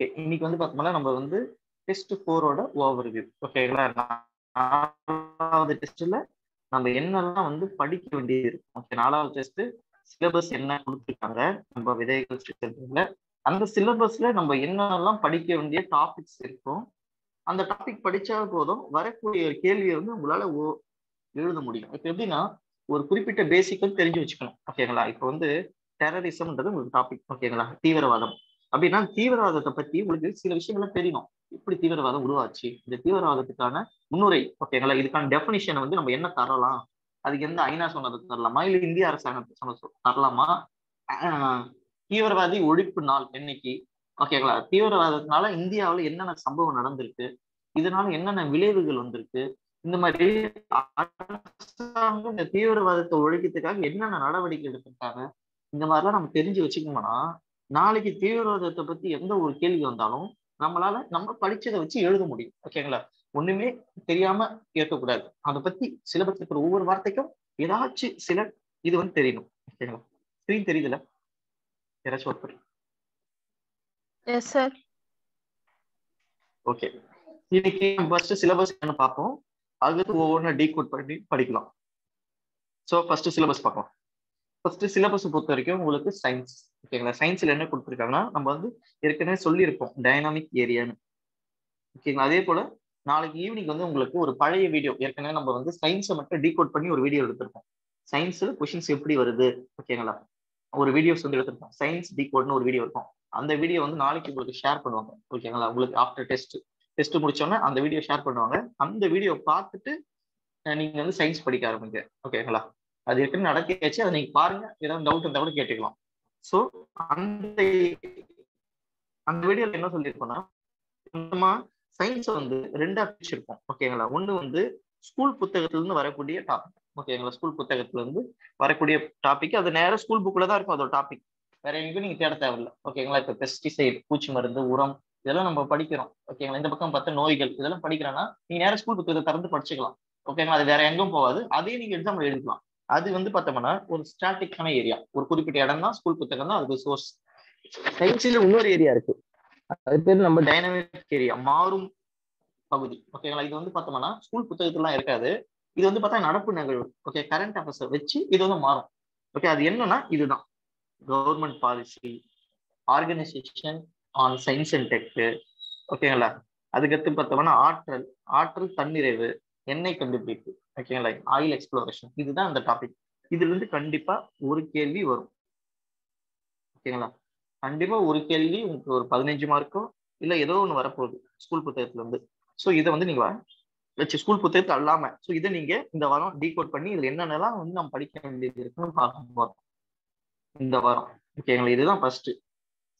Okay இன்னைக்கு வந்து பார்த்தோம்னா நம்ம வந்து டெஸ்ட் ஃபோரோட ஓவர் வியூ ஓகேங்களா நாலாவது டெஸ்ட்ல நம்ம என்னெல்லாம் வந்து படிக்க வேண்டியது இருக்கும். ஓகே நாலாவது டெஸ்ட் சிலபஸ் என்ன கொடுத்துருக்காங்க? நம்ம விதைகள் சிலபஸ்ல அந்த சிலபஸ்ல நம்ம என்னெல்லாம் படிக்க வேண்டிய டாபிக்ஸ் இருக்கும். அந்த டாபிக் படிச்சா போதும். வரக்கூடிய ஒரு கேள்வியை வந்து உங்களால ஓ- எழுத முடியும். இப்போ எப்படின்னா ஒரு குறிப்பிட்ட பேசிக்கும் தெரிஞ்சு வச்சுக்கணும். ஓகேங்களா இப்போ வந்து டெரரிசம்ன்றது உங்களுக்கு டாபிக் ஓகேங்களா தீவிரவாதம். அப்படின்னா தீவிரவாதத்தை பத்தி உங்களுக்கு சில விஷயங்கள்லாம் தெரியணும். எப்படி தீவிரவாதம் உருவாச்சு? இந்த தீவிரவாதத்துக்கான முன்னுரை ஓகேங்களா இதுக்கான டெபினிஷனை வந்து நம்ம என்ன தரலாம்? அதுக்கு எந்த ஐநா சொன்னதை தரலாமா? இல்ல இந்திய அரசாங்கத்தை சொன்ன தரலாமா? தீவிரவாதி ஒழிப்பு நாள் என்னைக்கு? ஓகேங்களா தீவிரவாதத்தினால இந்தியாவில் என்னென்ன சம்பவம் நடந்திருக்கு? இதனால என்னென்ன விளைவுகள் வந்திருக்கு? இந்த மாதிரி இந்த தீவிரவாதத்தை ஒழிக்கிறதுக்காக என்னென்ன நடவடிக்கை எடுத்திருக்காங்க? இந்த மாதிரிலாம் நம்ம தெரிஞ்சு வச்சுக்கணும்னா நாளைக்கு தீவிரவாதத்தை பத்தி எந்த ஒரு கேள்வி வந்தாலும் நம்மளால நம்ம படிச்சதை வச்சு எழுத முடியும். ஓகேங்களா ஒண்ணுமே தெரியாம இருக்கக்கூடாது. அதை பத்தி சிலபஸ் இருக்கிற ஒவ்வொரு வார்த்தைக்கும் ஏதாச்சும் சில இது வந்து தெரியணும். ஓகேங்களா ஸ்கிரீன் தெரியுதுல? யாராச்சும் ஒருத்தர் எஸ் சார் ஓகே இன்னைக்கு ஃபர்ஸ்ட் சிலபஸ் என்ன பார்ப்போம். அதுக்கு ஒவ்வொன்றும் டீகோட் பண்ணி படிக்கலாம். ஸோ ஃபர்ஸ்ட் சிலபஸ் பார்க்கலாம். ஃபர்ஸ்ட் சிலபஸ் பொறுத்த வரைக்கும் உங்களுக்கு சயின்ஸ் ஓகேங்களா சயின்ஸ்ல என்ன கொடுத்துருக்காங்கன்னா நம்ம வந்து ஏற்கனவே சொல்லியிருப்போம் டைனாமிக் ஏரியான்னு ஓகேங்களா அதே போல நாளைக்கு ஈவினிங் வந்து உங்களுக்கு ஒரு பழைய வீடியோ ஏற்கனவே நம்ம வந்து சயின்ஸை மட்டும் டீகோட் பண்ணி ஒரு வீடியோ எடுத்திருக்கோம் சயின்ஸ்ல கொஷின்ஸ் எப்படி வருது? ஓகேங்களா ஒரு வீடியோஸ் வந்து எடுத்திருக்கோம் சயின்ஸ் டீகோட்னு ஒரு வீடியோ இருக்கும். அந்த வீடியோ வந்து நாளைக்கு உங்களுக்கு ஷேர் பண்ணுவாங்க. ஓகேங்களா உங்களுக்கு ஆஃப்டர் டெஸ்ட் டெஸ்ட் முடிச்சோன்னே அந்த வீடியோ ஷேர் பண்ணுவாங்க. அந்த வீடியோ பார்த்துட்டு நீங்க வந்து சயின்ஸ் படிக்க ஆரம்பிங்க. ஓகேங்களா அது இருக்குன்னு நடத்தியாச்சு. அதை நீங்க பாருங்க. ஏதாவது டவுட் இருந்தா கூட கேட்டுக்கலாம். ஸோ அந்த அந்த வீடியோல என்ன சொல்லியிருக்கோம்னா சயின்ஸ் வந்து ரெண்டா பிரிச்சிருக்கோம். ஓகேங்களா ஒண்ணு வந்து ஸ்கூல் புத்தகத்துல இருந்து வரக்கூடிய டாபிக் ஓகேங்களா ஸ்கூல் புத்தகத்துல இருந்து வரக்கூடிய டாபிக் அது நேரம் ஸ்கூல் புக்ல தான் இருக்கும். அதோட டாபிக் வேற எங்கேயும் நீங்க தேட தேவையில்ல. ஓகேங்களா இப்ப பெஸ்டிசைட் பூச்சி மருந்து உரம் இதெல்லாம் நம்ம படிக்கிறோம். ஓகேங்களா இந்த பக்கம் பார்த்தா நோய்கள் இதெல்லாம் படிக்கிறோம்னா நீங்க நேரம் ஸ்கூல் புத்தகத்தை திறந்து படிச்சுக்கலாம். ஓகேங்களா அது வேற எங்கும் போகாது. அதையும் நீங்க எக்ஸாம்ல எழுதிக்கலாம். அது வந்து பார்த்தோம்னா ஒரு ஸ்டாட்டிக்கான ஏரியா ஒரு குறிப்பிட்ட இடம் தான் ஸ்கூல் புத்தகம் தான் அதுக்கு சோர்ஸ் சயின்ஸ்ல இன்னொரு ஏரியா இருக்கு. அது பேர் நம்ம டைனமிக் ஏரியா மாறும் பகுதி. ஓகேங்களா இது வந்து பார்த்தோம்னா ஸ்கூல் புத்தகத்துலாம் இருக்காது. இது வந்து பார்த்தா நடப்பு நிகழ்வு. ஓகே கரண்ட் அஃபேர்ஸ் வச்சு இது வந்து மாறும். ஓகே அது என்னன்னா இதுதான். Government policy organisation on science and tech ஓகேங்களா அதுக்கடுத்து பார்த்தோம்னா ஆற்றல். ஆற்றல் தன்னிறைவு. எண்ணெய் கண்டுபிடிப்பு ஓகேங்களா ஆயில் எக்ஸ்ப்ளோரேஷன் இதுதான் அந்த டாபிக் இதுல இருந்து கண்டிப்பா ஒரு கேள்வி வரும். ஓகேங்களா கண்டிப்பா ஒரு கேள்வி உங்களுக்கு ஒரு பதினஞ்சு மார்க்கோ இல்ல ஏதோ ஒன்று வரப்போகுது ஸ்கூல் புத்தகத்துல இருந்து ஸோ இதை வந்து நீங்க வச்சு ஸ்கூல் புத்தகத்தை அல்லாம ஸோ இதை நீங்க இந்த வாரம் டீகோட் பண்ணி இதுல என்னென்னலாம் வந்து நம்ம படிக்க வேண்டியது இருக்குன்னு பார்க்க போறோம். இந்த வாரம் ஓகேங்களா இதுதான் ஃபர்ஸ்ட்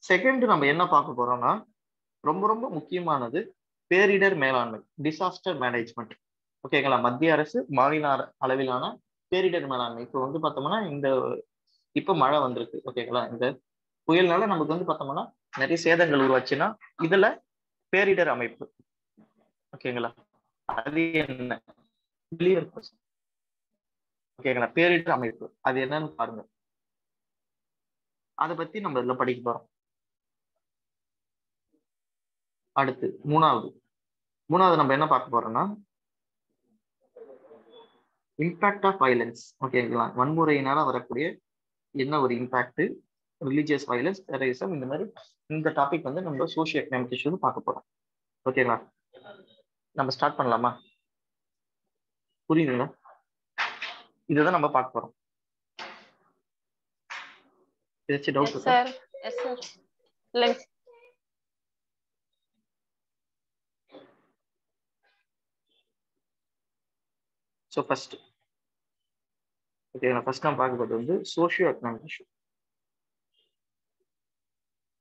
செகண்ட் நம்ம என்ன பார்க்க போறோம்னா ரொம்ப ரொம்ப முக்கியமானது பேரிடர் மேலாண்மை டிசாஸ்டர் மேனேஜ்மெண்ட் ஓகேங்களா மத்திய அரசு மாநில அர- அளவிலான பேரிடர் மேலாண்மை. இப்போ வந்து பார்த்தோம்னா இந்த இப்போ மழை வந்திருக்கு. ஓகேங்களா இந்த புயல்னால நமக்கு வந்து பார்த்தோம்னா நிறைய சேதங்கள் உருவாச்சுன்னா இதுல பேரிடர் அமைப்பு. ஓகேங்களா அது என்ன? ஓகேங்களா பேரிடர் அமைப்பு. அது என்னன்னு பாருங்க. அதை பத்தி நம்ம இதுல படிக்க போறோம். அடுத்து மூணாவது. மூணாவது நம்ம என்ன பார்க்க போறோம்னா இம்பாக்ட் ஆஃப் வயலன்ஸ் ஓகேங்களா வன்முறையினால வரக்கூடிய என்ன ஒரு இம்பாக்ட் ரிலீஜியஸ் வயலன்ஸ் டெரரிசம் இந்த மாதிரி இந்த டாபிக் வந்து நம்ம சோஷியோ எக்கனாமிக் இஷ்யூ பார்க்க போறோம். ஓகேங்களா நம்ம ஸ்டார்ட் பண்ணலாமா? புரியுதுங்களா? இதுதான் நம்ம பார்க்க போறோம். ஏதாச்சும் டவுட் சார் எஸ் சார் இல்லைங்க ஸோ ஓகே ஓகேங்களா ஃபர்ஸ்ட் நம்ம பார்க்க போகிறது வந்து socio economic issue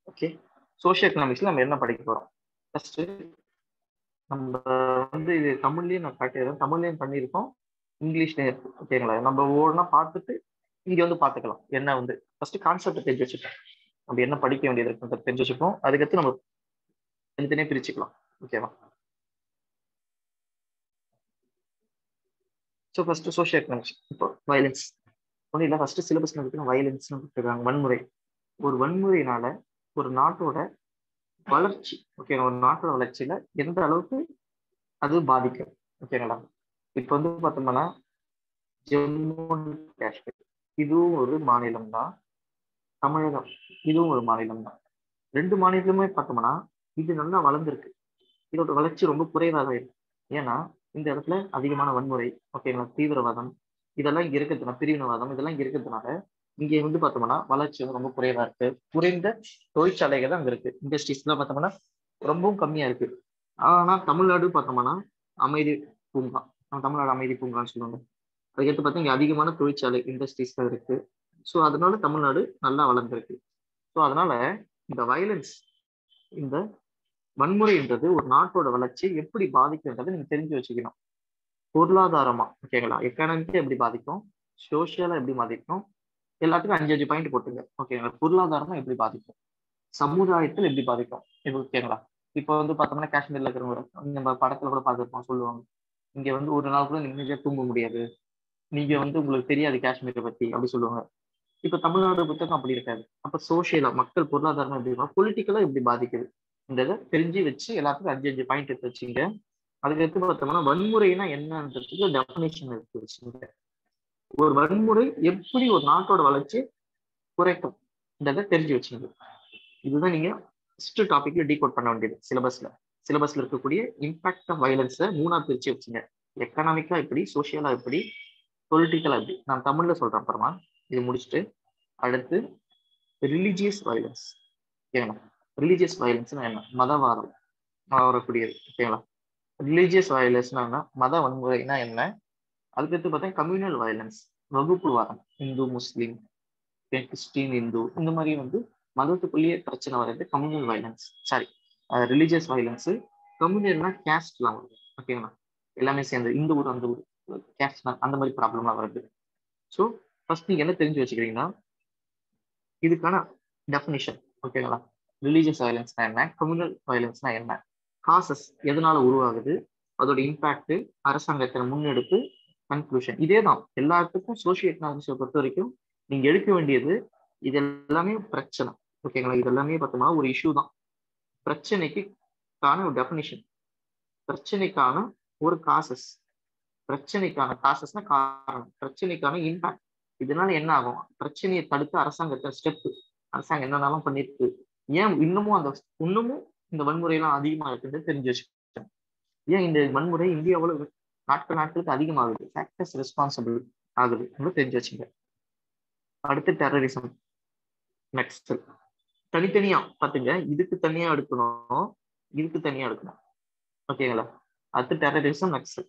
okay socio எக்கனாமிக்ஸ்ல நம்ம என்ன படிக்க போறோம்? ஃபர்ஸ்ட் நம்ம வந்து இது தமிழ்லயும் நான் காட்டிடுறேன் தமிழ்லயும் பண்ணியிருக்கோம். இங்கிலீஷ்லயும் இருக்கு. ஓகேங்களா நம்ம ஒவ்வொன்றா பார்த்துட்டு இங்க வந்து பார்த்துக்கலாம். என்ன வந்து? ஃபர்ஸ்ட் கான்செப்ட் தெரிஞ்சு வச்சுப்போம். நம்ம என்ன படிக்க வேண்டியது இருக்குன்றத தெரிஞ்சு வச்சுப்போம். அதுக்கடுத்து நம்ம தனித்தனியே பிரிச்சுக்கலாம். ஓகேவா ஸோ ஃபர்ஸ்ட் சோஷியோ எக்கனாமிக்ஸ் இப்போ வயலன்ஸ் ஒன்றும் இல்லை ஃபர்ஸ்ட் சிலபஸ் வயலன்ஸ் கொடுத்துருக்காங்க. வன்முறை. ஒரு வன்முறையினால ஒரு நாட்டோட வளர்ச்சி ஓகே ஒரு நாட்டோட வளர்ச்சியில எந்த அளவுக்கு அது பாதிக்கும்? ஓகேங்களா இப்போ வந்து பார்த்தோம்னா ஜம்மு காஷ்மீர். இதுவும் ஒரு மாநிலம் தான். தமிழகம். இதுவும் ஒரு மாநிலம் தான். ரெண்டு மாநிலமுமே பார்த்தோம்னா இது நல்லா வளர்ந்துருக்கு. இதோட வளர்ச்சி ரொம்ப குறைவாக இருக்கு. ஏன்னா இந்த இடத்துல அதிகமான வன்முறை ஓகேங்களா தீவிரவாதம் இதெல்லாம் இங்க இருக்கிறதுனால பிரிவினவாதம் இதெல்லாம் இங்க இருக்கிறதுனால இங்க வந்து பார்த்தோம்னா வளர்ச்சி வந்து ரொம்ப குறைவா இருக்கு. குறைந்த தொழிற்சாலைகள் தான் அங்க இருக்கு. இண்டஸ்ட்ரீஸ் எல்லாம் பார்த்தோம்னா ரொம்பவும் கம்மியா இருக்கு. ஆனா தமிழ்நாடு பார்த்தோம்னா அமைதி பூங்கா. நம்ம தமிழ்நாடு அமைதி பூங்கான்னு சொல்லுவாங்க. அதுக்கடுத்து பார்த்தா இங்க அதிகமான தொழிற்சாலை இண்டஸ்ட்ரீஸ் தான் இருக்கு. ஸோ அதனால தமிழ்நாடு நல்லா வளர்ந்துருக்கு. ஸோ அதனால இந்த வயலன்ஸ் இந்த வன்முறைன்றது ஒரு நாட்டோட வளர்ச்சியை எப்படி பாதிக்குன்றதை நீங்க தெரிஞ்சு வச்சுக்கணும். பொருளாதாரமா ஓகேங்களா? எக்கானமிக்கா எப்படி பாதிக்கும்? சோசியலா எப்படி பாதிக்கும்? எல்லாத்துக்கும் அஞ்சு அஞ்சு பாயிண்ட் போட்டுங்க. ஓகேங்களா? பொருளாதாரமா எப்படி பாதிக்கும்? சமுதாயத்தில் எப்படி பாதிக்கும்? ஓகேங்களா? இப்போ வந்து பார்த்தோம்னா காஷ்மீர்ல இருக்கிறவங்க நம்ம படத்துல கூட பார்த்துருப்போம் சொல்லுவாங்க. இங்க வந்து ஒரு நாள் கூட நிம்மதியா தூங்க முடியாது. நீங்க வந்து உங்களுக்கு தெரியாது காஷ்மீரை பத்தி அப்படி சொல்லுவாங்க. இப்ப தமிழ்நாடு புத்தகம் அப்படி இருக்காது. அப்ப சோசியலா மக்கள் பொருளாதாரமா எப்படி இருக்கும் பொலிட்டிக்கலா எப்படி பாதிக்குது? இந்த இதை தெரிஞ்சு வச்சு எல்லாத்துக்கும் அஞ்சு அஞ்சு பாயிண்ட் எடுத்து வச்சுங்க அதுக்கடுத்து பார்த்தோம்னா வன்முறைனா என்னன்றதுக்கு டெஃபினேஷன் எடுத்து வச்சுங்க ஒரு வன்முறை எப்படி ஒரு நாட்டோட வளர்ச்சி குறைக்கும் இந்த தெரிஞ்சு வச்சுங்க இதுதான் நீங்க ஃபர்ஸ்ட் டாபிக்ல டீகோட் பண்ண வேண்டியது சிலபஸ்ல சிலபஸ்ல இருக்கக்கூடிய இம்பாக்ட் ஆஃப் வயலன்ஸை மூணா பிரிச்சு வச்சுங்க. எக்கனாமிக்கா எப்படி சோசியலா எப்படி பொலிட்டிக்கலா எப்படி. நான் தமிழ்ல சொல்றேன் அப்புறமா. இது முடிச்சுட்டு அடுத்து ரிலிஜியஸ் வயலன்ஸ் ஏன்னா ரிலீஜியஸ் வயலன்ஸ்னா என்ன? மதவாதம் வரக்கூடியது ஓகேங்களா ரிலீஜியஸ் வயலன்ஸ்னா என்ன? மத வன்முறைனா என்ன? அதுக்கடுத்து பார்த்தா கம்யூனல் வயலன்ஸ் வகுப்புவாதம் இந்து முஸ்லீம் கிறிஸ்டின் இந்து இந்த மாதிரி வந்து மதத்துக்குள்ளேயே பிரச்சனை வர்றது communal violence sorry religious violence கம்யூனல்னா கேஸ்ட்லாம் வருது ஓகேங்களா எல்லாமே சேர்ந்து இந்த ஊர் அந்த ஊர் கேஸ்ட் அந்த மாதிரி ப்ராப்ளம்லாம் வருது ஸோ ஃபர்ஸ்ட் நீங்க என்ன தெரிஞ்சு வச்சுக்கிறீங்கன்னா இதுக்கான டெஃபினிஷன் ஓகேங்களா ரிலீஜியஸ் வயலன்ஸ்னா என்ன? கம்யூனல் வயலன்ஸ்னா என்ன? காசஸ் எதனால உருவாகுது? அதோட இம்பாக்ட் அரசாங்கத்தின் முன்னெடுப்பு கன்க்ளூஷன் இதே தான் எல்லாத்துக்கும் சோசியல் எக்கனாமிக்ஸை பொறுத்த வரைக்கும் நீங்க எடுக்க வேண்டியது இது எல்லாமே பிரச்சனை. ஓகேங்களா இது எல்லாமே பார்த்தோம்னா ஒரு இஷ்யூ தான். பிரச்சனைக்கு கான ஒரு டெஃபினிஷன் பிரச்சனைக்கான ஒரு காசஸ் பிரச்சனைக்கான காசஸ்னா காரணம். பிரச்சனைக்கான இம்பாக்ட் இதனால என்ன ஆகும்? பிரச்சனையை தடுத்து அரசாங்கத்தை ஸ்டெப் அரசாங்கம் என்னென்னலாம் பண்ணிருக்கு ஏன் இன்னமும் அந்த இன்னமும் இந்த வன்முறையெல்லாம் அதிகமா இருக்குன்னு தெரிஞ்சு வச்சுக்கோங்க. ஏன் இந்த வன்முறை இந்தியாவில் நாட்கள் நாட்களுக்கு அதிகமாகுது? ஃபேக்டர்ஸ் ரெஸ்பான்சிபிள் ஆகுது தெரிஞ்சு வச்சுங்க. அடுத்து டெரரிசம் நெக்ஸ்ட் தனித்தனியா பாத்துங்க இதுக்கு தனியா எடுக்கணும். இதுக்கு தனியா எடுக்கணும். ஓகேங்களா அடுத்து டெரரிசம் நக்சல்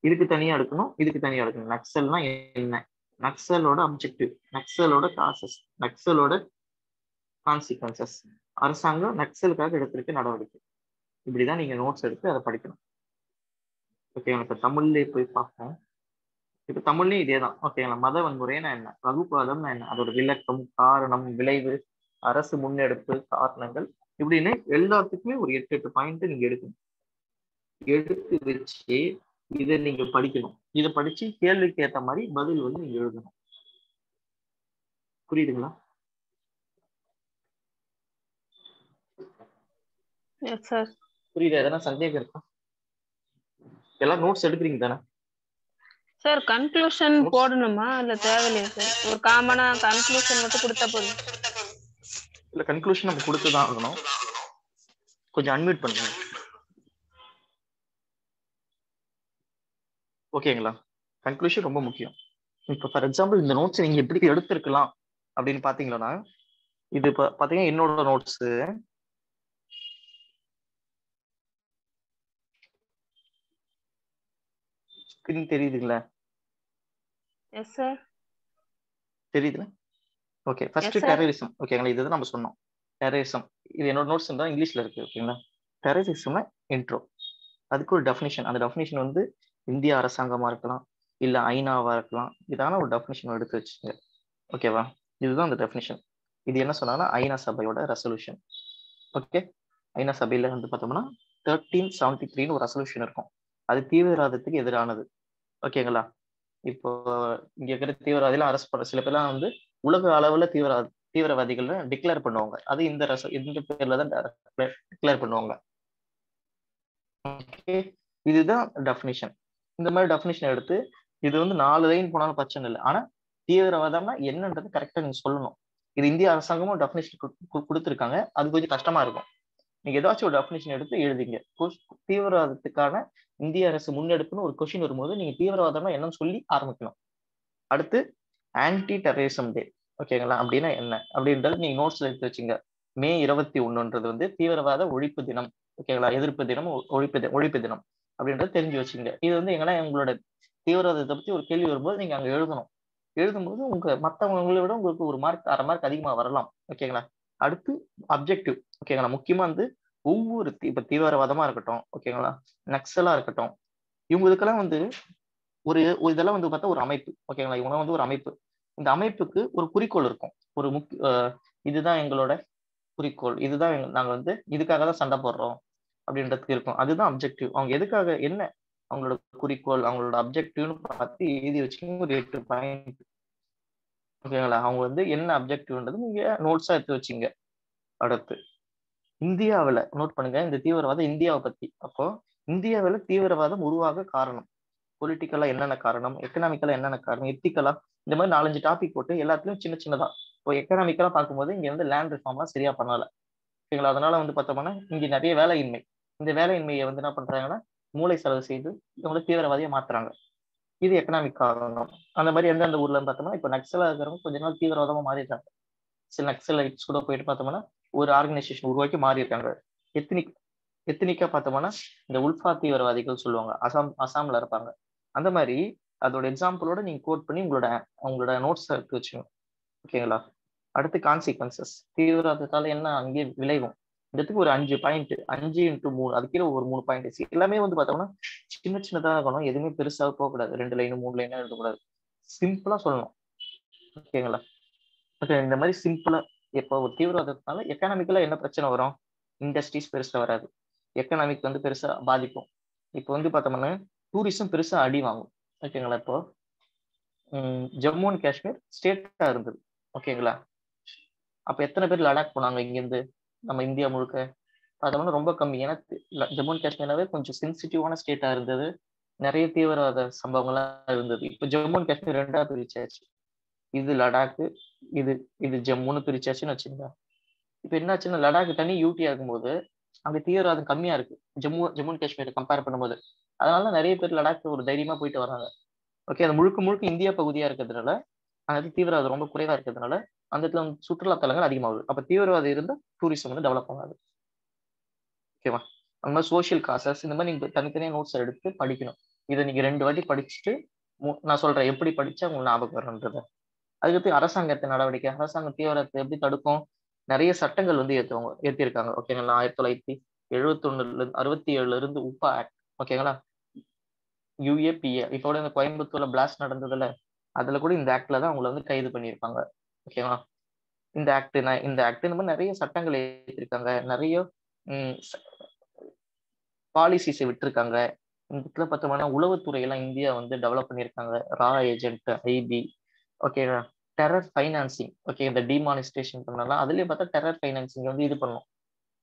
இதுக்கு தனியா எடுக்கணும். இதுக்கு தனியா எடுக்கணும். நக்சல்னா என்ன? நக்சலோட அப்ஜெக்டிவ் நக்சலோட காசஸ் நக்சலோட கான்சிக்வன்சஸ் அரசாங்கம் நக்சலுக்காக எடுத்திருக்க நடவடிக்கை. இப்படிதான் நீங்க நோட்ஸ் எடுத்து அதை படிக்கணும். ஓகேங்களா இப்ப தமிழ்லயே போய் பார்ப்போம். இப்ப தமிழ்லயும் இதே தான் ஓகேங்களா மத வன்முறைனா என்ன? வகுப்பாதம்னா என்ன? அதோட விளக்கம் காரணம் விளைவு அரசு முன்னெடுப்பு காரணங்கள் இப்படின்னு எல்லாத்துக்குமே ஒரு எட்டு எட்டு பாயிண்ட் நீங்க எடுக்கணும். எடுத்து வச்சு இதை நீங்க படிக்கணும். இதை படிச்சு கேள்விக்கு ஏற்ற மாதிரி பதில் வந்து நீங்க எழுதணும். புரியுதுங்களா? எஸ் சார் புரியுது? எதனா சந்தேகம் இருக்கா? எல்லாம் நோட்ஸ் எடுக்கிறீங்க தானே? சார் கன்க்ளூஷன் போடணுமா? இல்ல தேவையில்லையா சார் ஒரு காமனா கன்க்ளூஷன் மட்டும் கொடுத்தா போதும். இல்ல கன்க்ளூஷன் நம்ம கொடுத்து தான் ஆகணும். கொஞ்சம் அன்மியூட் பண்ணுங்க. ஓகேங்களா கன்க்ளூஷன் ரொம்ப முக்கியம். இப்போ ஃபார் எக்ஸாம்பிள் இந்த நோட்ஸ் நீங்க எப்படி எடுத்திருக்கலாம் அப்படின்னு பாத்தீங்கன்னா இது இப்போ பாத்தீங்கன்னா என்னோட நோட்ஸ் ஸ்கிரீன் தெரியுதுங்களா? எஸ் சார் தெரியுதுல? Okay first. டெரரிசம் ஓகேங்களா இதுதான் நம்ம சொன்னோம். டெரரிசம் இது என்னோட நோட்ஸ் தான் இங்கிலீஷ்ல இருக்கு ஓகேங்களா டெரரிசம்னா இன்ட்ரோ அதுக்கு ஒரு டெஃபினேஷன் அந்த டெஃபினேஷன் வந்து இந்திய அரசாங்கமா இருக்கலாம் இல்ல ஐநாவா இருக்கலாம். இதான ஒரு டெஃபினேஷன் எடுத்து வச்சுங்க. ஓகேவா இதுதான் அந்த டெஃபினேஷன் இது என்ன சொன்னாங்கன்னா ஐநா சபையோட ரெசல்யூஷன் ஓகே ஐநா சபையில வந்து பார்த்தோம்னா தேர்ட்டீன் செவன்டி த்ரீன்னு ஒரு ரெசல்யூஷன் இருக்கும். அது தீவிரவாதத்துக்கு எதிரானது. ஓகேங்களா இப்போ இங்க இருக்கிற தீவிரவாதிலாம் அரெஸ்ட் பண்ண சில பேர்லாம் வந்து உலக அளவுல தீவிர தீவிரவாதிகள் டிக்ளேர் பண்ணுவாங்க. அது இந்த ரச இந்த பேர்ல தான் டிக்ளேர் பண்ணுவாங்க. ஓகே இதுதான் டெஃபினிஷன் இந்த மாதிரி டெஃபினிஷன் எடுத்து இது வந்து நாலு லைன் போனாலும் பிரச்சனை இல்லை. ஆனா தீவிரவாதம்னா என்னன்றது கரெக்டா நீங்க சொல்லணும். இது இந்திய அரசாங்கமும் டெஃபினேஷன் கொடுத்துருக்காங்க. அது கொஞ்சம் கஷ்டமா இருக்கும். நீங்க ஏதாச்சும் ஒரு டெஃபினேஷன் எடுத்து எழுதிங்க. தீவிரவாதத்துக்கான இந்திய அரசு முன்னெடுப்புன்னு ஒரு கொஸ்டின் வரும்போது நீங்க தீவிரவாதம்னா என்னன்னு சொல்லி ஆரம்பிக்கணும். அடுத்து ஆன்டி டெரரிசம் டே ஓகேங்களா அப்படின்னா என்ன? அப்படின்றது நீங்க நோட்ஸ்ல எடுத்து வச்சுங்க. மே இருபத்தி ஒண்ணுன்றது வந்து தீவிரவாத ஒழிப்பு தினம். ஓகேங்களா எதிர்ப்பு தினம் ஒழிப்பு ஒழிப்பு தினம் அப்படின்றத தெரிஞ்சு வச்சுங்க. இது வந்து எங்கன்னா உங்களோட தீவிரவாதத்தை பத்தி ஒரு கேள்வி வரும்போது நீங்க அங்க எழுதணும். எழுதும்போது உங்க மற்றவங்களை விட உங்களுக்கு ஒரு மார்க் அரை மார்க் அதிகமா வரலாம். ஓகேங்களா அடுத்து அப்ஜெக்டிவ் ஓகேங்களா முக்கியமா வந்து ஒவ்வொரு இப்ப தீவிரவாதமா இருக்கட்டும் ஓகேங்களா நக்சலா இருக்கட்டும். இவங்க இதுக்கெல்லாம் வந்து ஒரு இதெல்லாம் வந்து பார்த்தா ஒரு அமைப்பு ஓகேங்களா இவங்க வந்து ஒரு அமைப்பு. இந்த அமைப்புக்கு ஒரு குறிக்கோள் இருக்கும். ஒரு முக் இதுதான் எங்களோட குறிக்கோள். இதுதான் நாங்க வந்து இதுக்காக தான் சண்டை போடுறோம் அப்படின்றதுக்கு இருக்கும். அதுதான் அப்ஜெக்டிவ் அவங்க எதுக்காக என்ன அவங்களோட குறிக்கோள் அவங்களோட அப்ஜெக்டிவ்னு பார்த்து எழுதி வச்சுக்கோங்க ஒரு எட்டு பாயிண்ட் ஓகேங்களா? அவங்க வந்து என்ன அப்ஜெக்டிவ்ன்றது நீங்க நோட்ஸா எடுத்து வச்சுங்க. அடுத்து இந்தியாவில் நோட் பண்ணுங்க இந்த தீவிரவாதம் இந்தியாவை பத்தி. அப்போ இந்தியாவில் தீவிரவாதம் உருவாக காரணம். பொலிட்டிக்கலா என்னென்ன காரணம்? எக்கனாமிக்கலா என்னென்ன காரணம்? எத்திக்கலா இந்த மாதிரி நாலஞ்சு டாபிக் போட்டு எல்லாத்துலயும் சின்ன சின்னதா. இப்போ எக்கனாமிக்கலா பார்க்கும்போது இங்க வந்து லேண்ட் ரிஃபார்ம்லாம் சரியா பண்ணல. ஓகேங்களா? அதனால வந்து பார்த்தோம்னா இங்க நிறைய வேலையின்மை. இந்த வேலையின்மையை வந்து என்ன பண்றாங்கன்னா மூளை செலவு செய்து இவங்களை தீவிரவாதியை மாத்துறாங்க. இது எக்கனாமிக் காரணம். அந்த மாதிரி எந்தெந்த ஊர்ல பார்த்தோம்னா இப்போ நக்சலாக இருக்கிறவங்க கொஞ்ச நாள் தீவிரவாதமா மாறிடுறாங்க. சில நக்சலைட்ஸ் கூட போயிட்டு பார்த்தோம்னா ஒரு ஆர்கனைசேஷன் உருவாக்கி மாறி இருக்காங்க எத்தனிக் எத்தனிக்கா பார்த்தோம்னா இந்த உல்ஃபா தீவிரவாதிகள் சொல்லுவாங்க. அசாம் அசாம்ல இருப்பாங்க. அந்த மாதிரி அதோட எக்ஸாம்பிளோட நீங்க கோட் பண்ணி உங்களோட உங்களோட நோட்ஸ் எடுத்து வச்சுக்கணும். ஓகேங்களா அடுத்து கான்சிக்வன்சஸ் தீவிரவாதத்தால என்ன அங்கே விளைவும்? இடத்துக்கு ஒரு அஞ்சு பாயிண்ட் அஞ்சு இன்ட்டு மூணு அதுக்கே ஒரு மூணு பாயிண்ட் எல்லாமே வந்து பார்த்தோம்னா சின்ன சின்னதாக இருக்கணும். எதுவுமே பெருசாக போகக்கூடாது ரெண்டு லைனு மூணு லைனாக எழுதக்கூடாது சிம்பிளாக சொல்லணும். ஓகேங்களா ஓகே இந்த மாதிரி சிம்பிளாக இப்போ ஒரு தீவிரவாதத்தினால எக்கனாமிக்கலா என்ன பிரச்சனை வரும்? இண்டஸ்ட்ரீஸ் பெருசாக வராது. எக்கனாமிக் வந்து பெருசாக பாதிக்கும். இப்போ வந்து பார்த்தோம்னா டூரிசம் பெருசாக அடி வாங்கும். ஓகேங்களா இப்போ? ஜம்மு அண்ட் காஷ்மீர் ஸ்டேட்டாக இருந்தது. ஓகேங்களா அப்போ எத்தனை பேர் லடாக் போனாங்க இங்கேருந்து? நம்ம இந்தியா முழுக்க. பார்த்தோம்னா ரொம்ப கம்மி. ஏன்னா ஜம்மு அண்ட் காஷ்மீராவே கொஞ்சம் சென்சிட்டிவான ஸ்டேட்டா இருந்தது. நிறைய தீவிரவாத சம்பவங்கள்லாம் இருந்தது. இப்போ ஜம்மு அண்ட் காஷ்மீர் ரெண்டா பிரிச்சாச்சு. இது லடாக்கு இது இது ஜம்முன்னு பிரிச்சாச்சுன்னு வச்சுங்க இப்போ என்னாச்சுன்னா லடாக் தனி யூடி ஆகும்போது அங்கே தீவிரவாதம் கம்மியா இருக்கு. ஜம்மு ஜம்மு அண்ட் காஷ்மீர் கம்பேர் பண்ணும்போது. அதனால நிறைய பேர் லடாக் ஒரு தைரியமா போயிட்டு வராங்க. ஓகே அது முழுக்க முழுக்க இந்தியா பகுதியா இருக்கிறதுனால அந்த தீவிரவாதம் ரொம்ப குறைவா இருக்கிறதுனால அந்த இடத்துல வந்து சுற்றுலா தலங்கள் அதிகமாகுது அப்போ தீவிரவாதம் இருந்தால் டூரிசம் வந்து டெவலப் ஆகாது. ஓகேவா அந்த மாதிரி சோஷியல் காசஸ் இந்த மாதிரி நீங்கள் தனித்தனியாக நோட்ஸ் எடுத்து படிக்கணும். இதை நீங்கள் ரெண்டு வாட்டி படிச்சுட்டு நான் சொல்கிறேன் எப்படி படித்தா உங்களுக்கு ஞாபகம் வரும்ன்றத. அதுக்கப்புறம் அரசாங்கத்தை நடவடிக்கை அரசாங்கம் தீவிரத்தை எப்படி தடுக்கும்? நிறைய சட்டங்கள் வந்து ஏற்றுவாங்க ஏற்றிருக்காங்க ஓகேங்களா ஆயிரத்தி தொள்ளாயிரத்தி எழுபத்தி அறுபத்தி ஏழுல இருந்து உப்பா ஆக்ட் ஓகேங்களா யூஏபிஏ இப்போ கூட இந்த கோயம்புத்தூர்ல பிளாஸ்ட் நடந்ததுல அதுல கூட இந்த ஆக்ட்ல தான் அவங்களை வந்து கைது பண்ணியிருப்பாங்க. ஓகேவா இந்த ஆக்ட் இந்த ஆக்ட் இந்த மாதிரி நிறைய சட்டங்கள் ஏற்றிருக்காங்க நிறைய பாலிசிஸை விட்டுருக்காங்க. இந்த இடத்துல பார்த்தோம்னா உளவுத்துறை எல்லாம் இந்தியா வந்து டெவலப் பண்ணியிருக்காங்க. ரா ஏஜென்ட் ஐபி ஓகேவா டெரர் ஃபைனான்சிங் ஓகே இந்த டிமானிஸ்ட்ரேஷன் பண்ணலாம். அதுலேயும் பார்த்தா டெரர் ஃபைனான்சிங் வந்து இது பண்ணும்.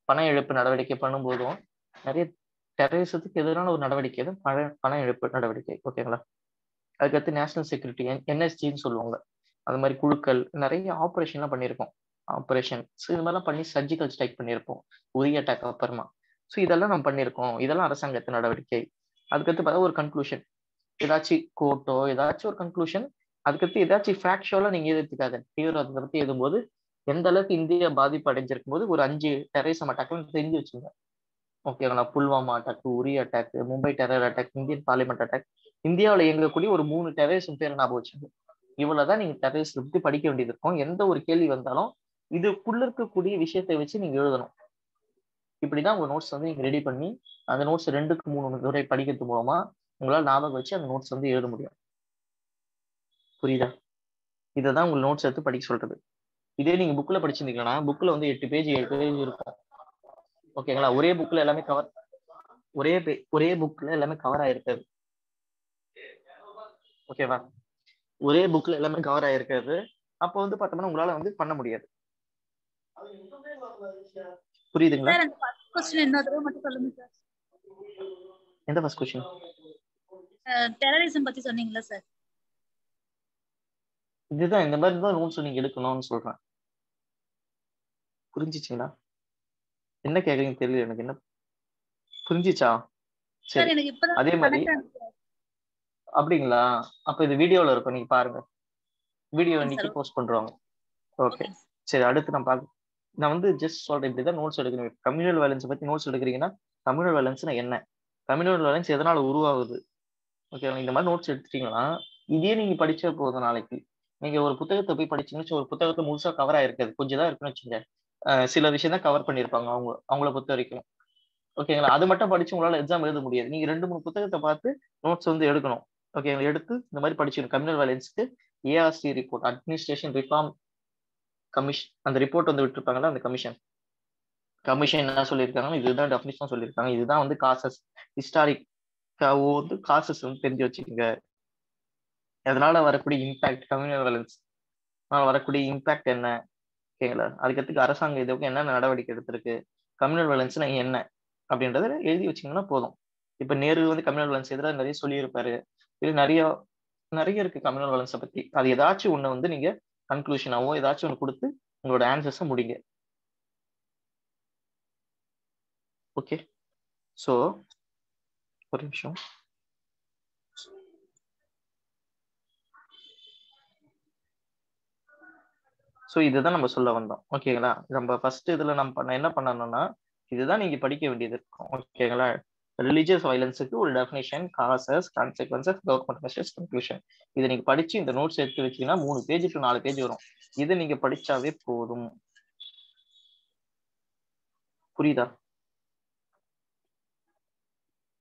பண இழப்பு நடவடிக்கை பண்ணும்போதும் நிறைய டெரரிசத்துக்கு எதிரான ஒரு நடவடிக்கை தான் பண பண இழப்பு நடவடிக்கை ஓகேங்களா அதுக்கடுத்து நேஷனல் செக்யூரிட்டி என்எஸ்ஜின்னு சொல்லுவாங்க. அது மாதிரி குழுக்கள் நிறைய ஆப்ரேஷன்லாம் பண்ணியிருக்கோம். ஆப்ரேஷன் ஸோ இது மாதிரிலாம் பண்ணி சர்ஜிக்கல் ஸ்ட்ரைக் பண்ணியிருப்போம். உரி அட்டாக் அப்புறமா. ஸோ இதெல்லாம் நம்ம பண்ணியிருக்கோம். இதெல்லாம் அரசாங்கத்தின் நடவடிக்கை. அதுக்கடுத்து பார்த்தா ஒரு கன்க்ளூஷன் ஏதாச்சும் கோட்டோ ஏதாச்சும் ஒரு கன்க்ளூஷன் அதுக்கடுத்து ஏதாச்சும் ஃபேக்சுவலா நீங்கள் எதிர்த்துக்காது தீவிரவாதத்தை பற்றி எழுதும்போது எந்த அளவுக்கு இந்தியா பாதிப்பு அடைஞ்சிருக்கும் போது ஒரு அஞ்சு டெரரிசம் அட்டாக்லாம் தெரிஞ்சு வச்சுங்க ஓகேங்களா Pulwama attack Uri attack Mumbai terror attack Indian parliament attack இந்தியாவில் இயங்கக்கூடிய ஒரு மூணு டெரரிசம் பேரை ஞாபகம் வச்சுங்க இவ்வளவுதான் நீங்க டெரரிஸ்ட் பத்தி படிக்க வேண்டியது இருக்கும். எந்த ஒரு கேள்வி வந்தாலும் இதுக்குள்ள இருக்கக்கூடிய விஷயத்தை வச்சு நீங்க எழுதணும். இப்படிதான் உங்க நோட்ஸ் வந்து நீங்க ரெடி பண்ணி அந்த நோட்ஸ் ரெண்டுக்கு மூணு முறை படிக்கிறது மூலமா உங்களால் ஞாபகம் வச்சு அந்த நோட்ஸ் வந்து எழுத முடியும். புரியுதா? இதை தான் உங்க நோட்ஸ் எடுத்து படிக்க சொல்றது. இதே நீங்க புக்ல படிச்சிருந்தீங்கன்னா புக்ல வந்து எட்டு பேஜ் ஏழு பேஜ் இருக்கும். ஓகேங்களா ஒரே புக்ல எல்லாமே கவர் ஒரே ஒரே புக்ல எல்லாமே கவர் ஆயிருக்காது. ஓகேவா ஒரே புக்ல எல்லாமே கவர் ஆயிருக்காது. அப்போ வந்து பார்த்தோம்னா உங்களால வந்து பண்ண முடியாது. புரியுதுங்களா? எந்த ஃபர்ஸ்ட் கொஸ்டின் டெரரிசம் பத்தி சொன்னீங்களா சார். இதுதான் இந்த மாதிரி தான் நோட்ஸ் நீங்க எடுக்கணும்னு சொல்றேன். புரிஞ்சிச்சுங்களா? என்ன கேக்குறீங்க தெரியல எனக்கு என்ன? புரிஞ்சிச்சா? சார் அதே மாதிரி. அப்படிங்களா? அப்ப இது வீடியோல இருக்கும். நீங்க பாருங்க. வீடியோ இன்னைக்கு. போஸ்ட் பண்றோம் ஓகே. சரி அடுத்து நான் பார்க்க நான் வந்து ஜஸ்ட் சொல்றேன். இப்படிதான் நோட்ஸ் எடுக்கணும். கம்யூனல் வேலன்ஸ் பத்தி நோட்ஸ் எடுக்கிறீங்கன்னா கம்யூனல் வேலன்ஸ்னா என்ன? கம்யூனல் வேலன்ஸ் எதனால உருவாகுது? ஓகே இந்த மாதிரி நோட்ஸ் எடுத்துட்டீங்கன்னா இதே நீங்க படிச்சா போதும் நாளைக்கு நீங்க ஒரு புத்தகத்தை போய் படிச்சீங்கன்னு வச்சு ஒரு புத்தகத்தை முழுசா கவர் ஆயிருக்காது. கொஞ்சம் தான் இருக்குன்னு வச்சுங்க சில விஷயம் தான் கவர் பண்ணியிருப்பாங்க அவங்க அவங்கள பொறுத்த வரைக்கும். ஓகேங்களா அது மட்டும் படிச்சு உங்களால எக்ஸாம் எழுத முடியாது. நீங்க ரெண்டு மூணு புத்தகத்தை பார்த்து நோட்ஸ் வந்து எடுக்கணும். ஓகேங்களா எடுத்து இந்த மாதிரி படிச்சிடணும் communal வேலன்ஸ்க்கு ARC report administration reform commission அந்த ரிப்போர்ட் வந்து விட்டுருப்பாங்கல்ல அந்த கமிஷன் கமிஷன் என்ன சொல்லியிருக்காங்கன்னா இதுதான் டெஃபினிஷன் சொல்லியிருக்காங்க. இதுதான் வந்து காசஸ் ஹிஸ்டாரிக் வந்து காசஸ் வந்து தெரிஞ்சு வச்சுக்கோங்க. அதனால வரக்கூடிய இம்பாக்ட் கம்யூனல் வேலன்ஸ் வரக்கூடிய இம்பாக்ட் என்ன? ஓகேங்களா? அதுக்கடுத்து அரசாங்கம் இதுக்கு என்ன நடவடிக்கை எடுத்திருக்கு? கம்யூனல் வேலன்ஸ்னா என்ன? அப்படின்றத எழுதி வச்சிங்கன்னா போதும். இப்போ நேரு வந்து கம்யூனல் வேலன்ஸ் எதிராக நிறைய சொல்லியிருப்பாரு. இது நிறைய நிறைய இருக்கு கம்யூனல் வலன்ஸை பத்தி. அது ஏதாச்சும் ஒண்ணு வந்து நீங்க கன்க்ளூஷனாவோ ஏதாச்சும் ஒன்று கொடுத்து உங்களோட ஆன்சர்ஸை முடிங்க. ஓகே ஸோ ஒரு நிமிஷம். ஸோ இதுதான் நம்ம சொல்ல வந்தோம். ஓகேங்களா நம்ம ஃபர்ஸ்ட் இதுல நம்ம பண்ண என்ன பண்ணணும்னா இதுதான் நீங்க படிக்க வேண்டியது இருக்கும். ஓகேங்களா ரிலீஜியஸ் வயலன்ஸுக்கு ஒரு definition causes consequences government measures conclusion இதை நீங்க படிச்சு இந்த நோட்ஸ் எடுத்து வச்சீங்கன்னா மூணு பேஜ் டு நாலு பேஜ் வரும். இதை நீங்க படிச்சாவே போதும். புரியுதா?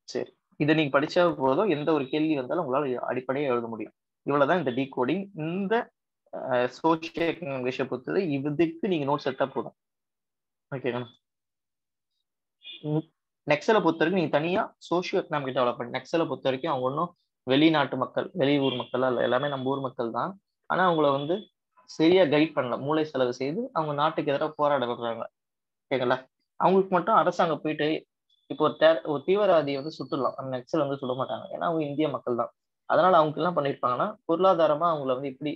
சரி. இதை நீங்க படிச்சா போதும். எந்த ஒரு கேள்வி வந்தாலும் உங்களால அடிப்படையாக எழுத முடியும். இவ்வளவுதான் இந்த டீகோடிங் இந்த சோசியல் விஷயம் பொறுத்தது. இதுக்கு நீங்க நோட்ஸ் எடுத்தா போதும். ஓகேங்களா நெக்ஸலை பொறுத்த வரைக்கும் நீங்க தனியா சோசியோ எக்கனாமிக் டெவலப்மெண்ட் நெக்ஸலை பொறுத்த வரைக்கும் அவங்க ஒன்றும் வெளிநாட்டு மக்கள் வெளியூர் மக்கள் இல்லை எல்லாமே நம்ம ஊர் மக்கள் தான். ஆனா அவங்கள வந்து சரியா கைட் பண்ணல. மூளை செலவு செய்து அவங்க நாட்டுக்கு எதிராக போராட விடுறாங்க. ஓகேங்களா அவங்களுக்கு மட்டும் அரசாங்கம் போயிட்டு இப்போ ஒரு தே ஒரு தீவிரவாதியை வந்து சுட்டுடலாம். அந்த நெக்ஸல் வந்து சுட மாட்டாங்க. ஏன்னா அவங்க இந்திய மக்கள் தான். அதனால அவங்க என்ன பண்ணியிருப்பாங்கன்னா பொருளாதாரமா அவங்கள வந்து இப்படி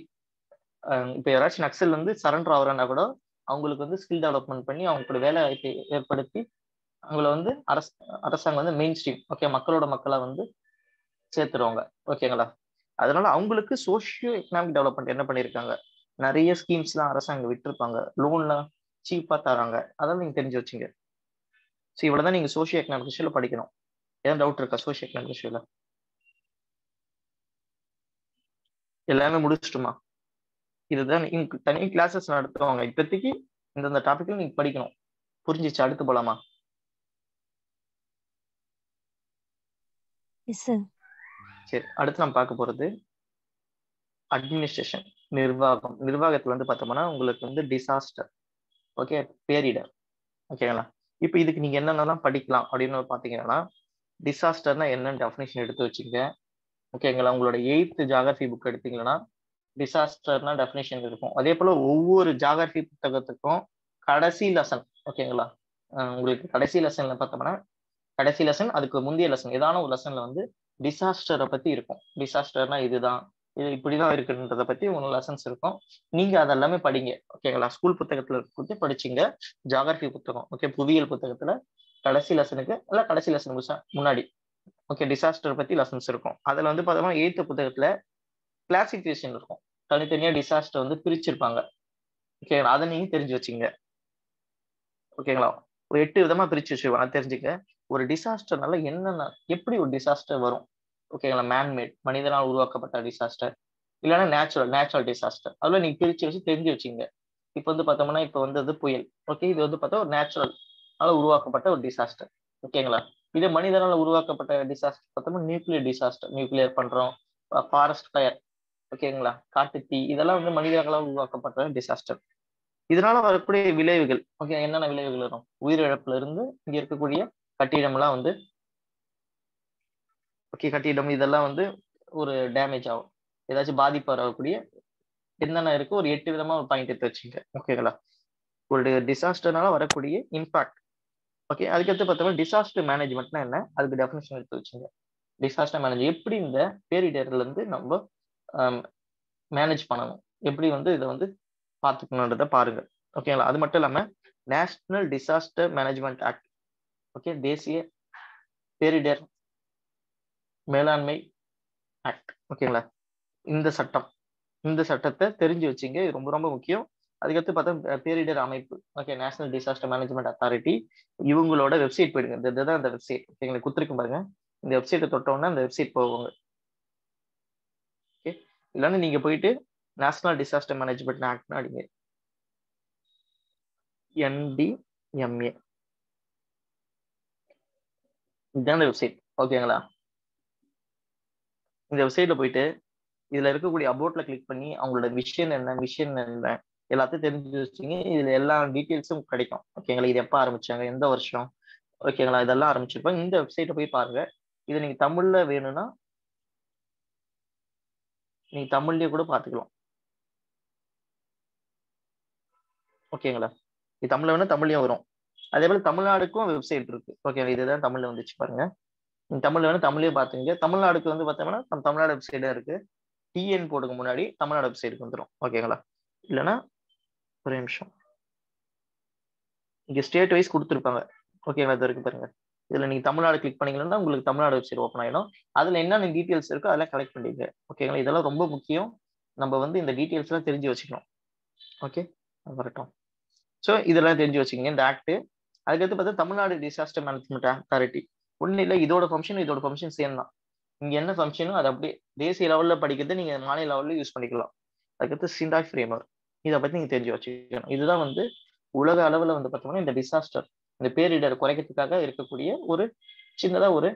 இப்போ யாராச்சும் நக்சல் வந்து சரண்டர் ஆகுறான்னா கூட அவங்களுக்கு வந்து ஸ்கில் டெவலப்மெண்ட் பண்ணி அவங்களுக்கு வேலை வாய்ப்பை ஏற்படுத்தி அவங்கள வந்து அரசு அரசாங்கம் வந்து மெயின் ஸ்ட்ரீம் ஓகே மக்களோட மக்களை வந்து சேர்த்துருவாங்க. ஓகேங்களா அதனால அவங்களுக்கு சோஷியோ எக்கனாமிக் டெவலப்மெண்ட் என்ன பண்ணியிருக்காங்க நிறைய ஸ்கீம்ஸ்லாம் அரசாங்கம் விட்டுருப்பாங்க. லோன்லாம் சீப்பாக தராங்க. அதெல்லாம் நீங்கள் தெரிஞ்சு வச்சுங்க. ஸோ இவ்வளவுதான் நீங்கள் சோஷியோ எக்கனாமிக் விஷயம் படிக்கணும். ஏதாவது டவுட் இருக்கா சோஷியோ எக்கனாமிக் விஷயம் எல்லாமே முடிச்சிட்டுமா? இதுதான் நீங்க தனி கிளாஸஸ் நடத்துவாங்க. இப்போதைக்கு இந்தந்த டாப்பிக்கில் நீங்கள் படிக்கணும். புரிஞ்சிச்சு அடுத்து போலாமா? சரி அடுத்து நம்ம பார்க்க போறது அட்மினிஸ்ட்ரேஷன் நிர்வாகம். நிர்வாகத்துல வந்து பார்த்தோம்னா உங்களுக்கு வந்து டிசாஸ்டர் ஓகே பேரிடர் ஓகேங்களா இப்போ இதுக்கு நீங்க என்னென்னலாம் படிக்கலாம் அப்படின்னு பார்த்தீங்கன்னா டிசாஸ்டர்னா என்னன்னு டெஃபினேஷன் எடுத்து வச்சுங்க ஓகேங்களா உங்களோட எயித்து ஜாகிரபி புக் எடுத்தீங்கன்னா டிசாஸ்டர்னா டெஃபினேஷன் இருக்கும். அதே போல ஒவ்வொரு ஜாகிரபி புத்தகத்துக்கும் கடைசி லெசன் ஓகேங்களா உங்களுக்கு கடைசி லெசன்ல பார்த்தோம்னா கடைசி லெசன் அதுக்கு முந்தைய லெசன் ஏதான ஒரு லெசன்ல வந்து டிசாஸ்டரை பத்தி இருக்கும். டிசாஸ்டர்னா இதுதான். இது இப்படிதான் இருக்குன்றத பத்தி உங்களுக்கு லெசன்ஸ் இருக்கும். நீங்க அதெல்லாமே படிங்க. ஓகேங்களா ஸ்கூல் புத்தகத்துல கொடுத்து படிச்சீங்க. ஜாகிரபி புத்தகம் ஓகே புவியியல் புத்தகத்துல கடைசி லெசனுக்கு இல்ல கடைசி லெசன் முன்னாடி. ஓகே டிசாஸ்டர் பத்தி லெசன்ஸ் இருக்கும். அதுல வந்து பார்த்தோம்னா எயித்து புத்தகத்துல கிளாசிபிகேஷன் இருக்கும். தனித்தனியா டிசாஸ்டர் வந்து பிரிச்சிருப்பாங்க. ஓகேங்களா அதை நீங்க தெரிஞ்சு வச்சுங்க. ஓகேங்களா ஒரு எட்டு விதமா பிரிச்சு வச்சிருவாங்க தெரிஞ்சுக்க ஒரு டிசாஸ்டர்னால என்னென்ன எப்படி ஒரு டிசாஸ்டர் வரும்? ஓகேங்களா மேன்மேட் மனிதனால் உருவாக்கப்பட்ட டிசாஸ்டர் இல்லைன்னா நேச்சுரல் நேச்சுரல் டிசாஸ்டர் அதில் நீங்கள் பிரித்து வச்சு தெரிஞ்சு வச்சுங்க. இப்போ வந்து பார்த்தோம்னா இப்போ வந்து அது புயல். ஓகே இது வந்து பார்த்தா ஒரு நேச்சுரல் உருவாக்கப்பட்ட ஒரு டிசாஸ்டர் ஓகேங்களா இது மனிதனால் உருவாக்கப்பட்ட டிசாஸ்டர் பார்த்தோம்னா நியூக்ளியர் டிசாஸ்டர் நியூக்ளியர் பண்ணுறோம் ஃபாரஸ்ட் ஃபயர் ஓகேங்களா காட்டு தீ. இதெல்லாம் வந்து மனிதர்களால் உருவாக்கப்பட்ட டிசாஸ்டர் இதனால வரக்கூடிய விளைவுகள் ஓகே என்னென்ன விளைவுகள் வரும்? உயிரிழப்புல இருந்து இங்க இருக்கக்கூடிய கட்டிடம்லாம் வந்து ஓகே கட்டிடம் இதெல்லாம் வந்து ஒரு டேமேஜ் ஆகும். ஏதாச்சும் பாதிப்பு வரக்கூடிய என்னென்ன இருக்கு ஒரு எட்டு விதமா ஒரு பாயிண்ட் எடுத்து வச்சுங்க. ஓகேங்களா ஒரு டிசாஸ்டர்னால வரக்கூடிய இம்பாக்ட் ஓகே அதுக்கடுத்து பார்த்தோம்னா டிசாஸ்டர் மேனேஜ்மெண்ட்னா என்ன? அதுக்கு டெஃபினேஷன் எடுத்து வச்சுங்க. டிசாஸ்டர் மேனேஜ் எப்படி இந்த பேரிடர்ல இருந்து நம்ம um, மேனேஜ் பண்ணணும்? எப்படி வந்து இதை வந்து பார்த்துக்கணுன்றத பாருங்க. ஓகேங்களா அது மட்டும் இல்லாமல் national disaster management act okay தேசிய பேரிடர் மேலாண்மை ஆக்ட் ஓகேங்களா இந்த சட்டம் இந்த சட்டத்தை தெரிஞ்சு வச்சுங்க. இது ரொம்ப ரொம்ப முக்கியம். அதுக்கடுத்து பார்த்தா பேரிடர் அமைப்பு. Okay national disaster management authority இவங்களோட வெப்சைட் போயிடுங்க. இந்த இதுதான் அந்த வெப்சைட் ஓகேங்களா குத்துருக்கும் பாருங்க. இந்த வெப்சைட்டை தொட்டோன்னா அந்த வெப்சைட் போவாங்க ஓகே இல்லைன்னா நீங்கள் போயிட்டு நேஷனல் டிசாஸ்டர் மேனேஜ்மெண்ட் ஆக்ட்னு அடிங்க. என்டிஎம்ஏ இதுதான் இந்த வெப்சைட் ஓகேங்களா இந்த வெப்சைட்ல போயிட்டு இதுல இருக்கக்கூடிய அபோட்ல கிளிக் பண்ணி அவங்களோட விஷன் என்ன விஷன் என்ன எல்லாத்தையும் தெரிஞ்சு வச்சுங்க இதுல எல்லா டீட்டெயில்ஸும் கிடைக்கும். ஓகேங்களா இது எப்போ ஆரம்பிச்சாங்க? எந்த வருஷம்? ஓகேங்களா இதெல்லாம் ஆரம்பிச்சிருப்பாங்க இந்த வெப்சைட்டை போய் பாருங்க. இதை நீங்க தமிழ்ல வேணும்னா நீங்க தமிழ்லயே கூட பாத்துக்கலாம் ஓகேங்களா இது தமிழ்ல வேணா தமிழ்லயும் வரும். அதே போல தமிழ்நாடுக்கும் வெப்சைட் இருக்கு. ஓகேவா இதுதான் தமிழ்ல வந்துச்சு பாருங்க. தமிழ்ல வேணா தமிழே பாத்துங்க தமிழ்நாடுக்கு வந்து பார்த்தோம்னா நம்ம தமிழ்நாடு வெப்சைடா இருக்கு. டிஎன் போடுக்கு முன்னாடி தமிழ்நாடு வெப்சைட்டுக்கு வந்துடும் ஓகேங்களா இல்லைன்னா ஒரு நிமிஷம். இங்க ஸ்டேட் வைஸ் கொடுத்துருப்பாங்க. ஓகேங்களா இது இருக்கு பாருங்க. இதுல நீங்க தமிழ்நாடு கிளிக் பண்ணீங்கன்னா உங்களுக்கு தமிழ்நாடு வெப்சைட் ஓப்பன் ஆயிடும். அதுல என்னென்ன டீட்டெயில்ஸ் இருக்கோ அதெல்லாம் கலெக்ட் பண்ணிக்க ஓகேங்களா இதெல்லாம் ரொம்ப முக்கியம். நம்ம வந்து இந்த டீட்டெயில்ஸ் எல்லாம் தெரிஞ்சு வச்சுக்கணும். ஓகே வரட்டும். ஸோ இதெல்லாம் தெரிஞ்சு வச்சுக்கோங்க. இந்த ஆக்ட் அதுக்கடுத்து பார்த்தா தமிழ்நாடு டிசாஸ்டர் மேனேஜ்மெண்ட் அத்தாரிட்டி ஒன்றும் இல்லை இதோட ஃபங்க்ஷன் இதோட ஃபங்க்ஷன் சேம் தான். இங்கே என்ன ஃபங்க்ஷனோ அது அப்படியே தேசிய லெவலில் படிக்கிறது நீங்கள் மாநில லெவலில் யூஸ் பண்ணிக்கலாம். அதுக்கடுத்து சிண்டாக் ஃப்ரேமர் இதை பற்றி நீங்கள் தெரிஞ்சு வச்சுக்கணும். இதுதான் வந்து உலக அளவில் வந்து பார்த்தோம்னா இந்த டிசாஸ்டர் இந்த பேரிடர் குறைக்கிறதுக்காக இருக்கக்கூடிய ஒரு சின்னதாக ஒரு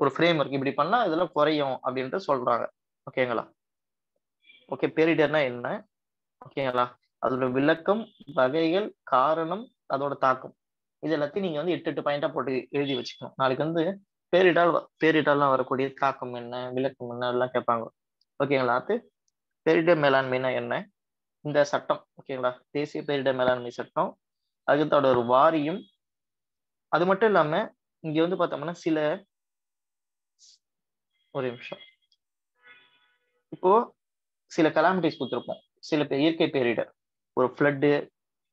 ஒரு ஃப்ரேம் ஒர்க் இப்படி பண்ணால் இதெல்லாம் குறையும் அப்படின்ட்டு சொல்கிறாங்க ஓகேங்களா ஓகே பேரிடர்னா என்ன? ஓகேங்களா அதோட விளக்கம் வகைகள் காரணம் அதோட தாக்கம். இது எல்லாத்தையும் நீங்க வந்து எட்டு எட்டு பாயிண்டா போட்டு எழுதி வச்சுக்கணும். நாளைக்கு வந்து பேரிடால் பேரிடால்லாம் வரக்கூடிய தாக்கம் என்ன விளக்கம் என்ன எல்லாம் கேட்பாங்க. ஓகேங்களா அது பேரிடர் மேலாண்மைனா என்ன? இந்த சட்டம். ஓகேங்களா தேசிய பேரிடர் மேலாண்மை சட்டம். அதுக்கத்தோட ஒரு வாரியம். அது மட்டும் இல்லாம இங்க வந்து பார்த்தோம்னா சில ஒரு நிமிஷம். இப்போ சில கலாமிட்டிஸ் கொடுத்துருப்போம். சில பேர் இயற்கை பேரிடர். ஒரு ஃப்ளட்டு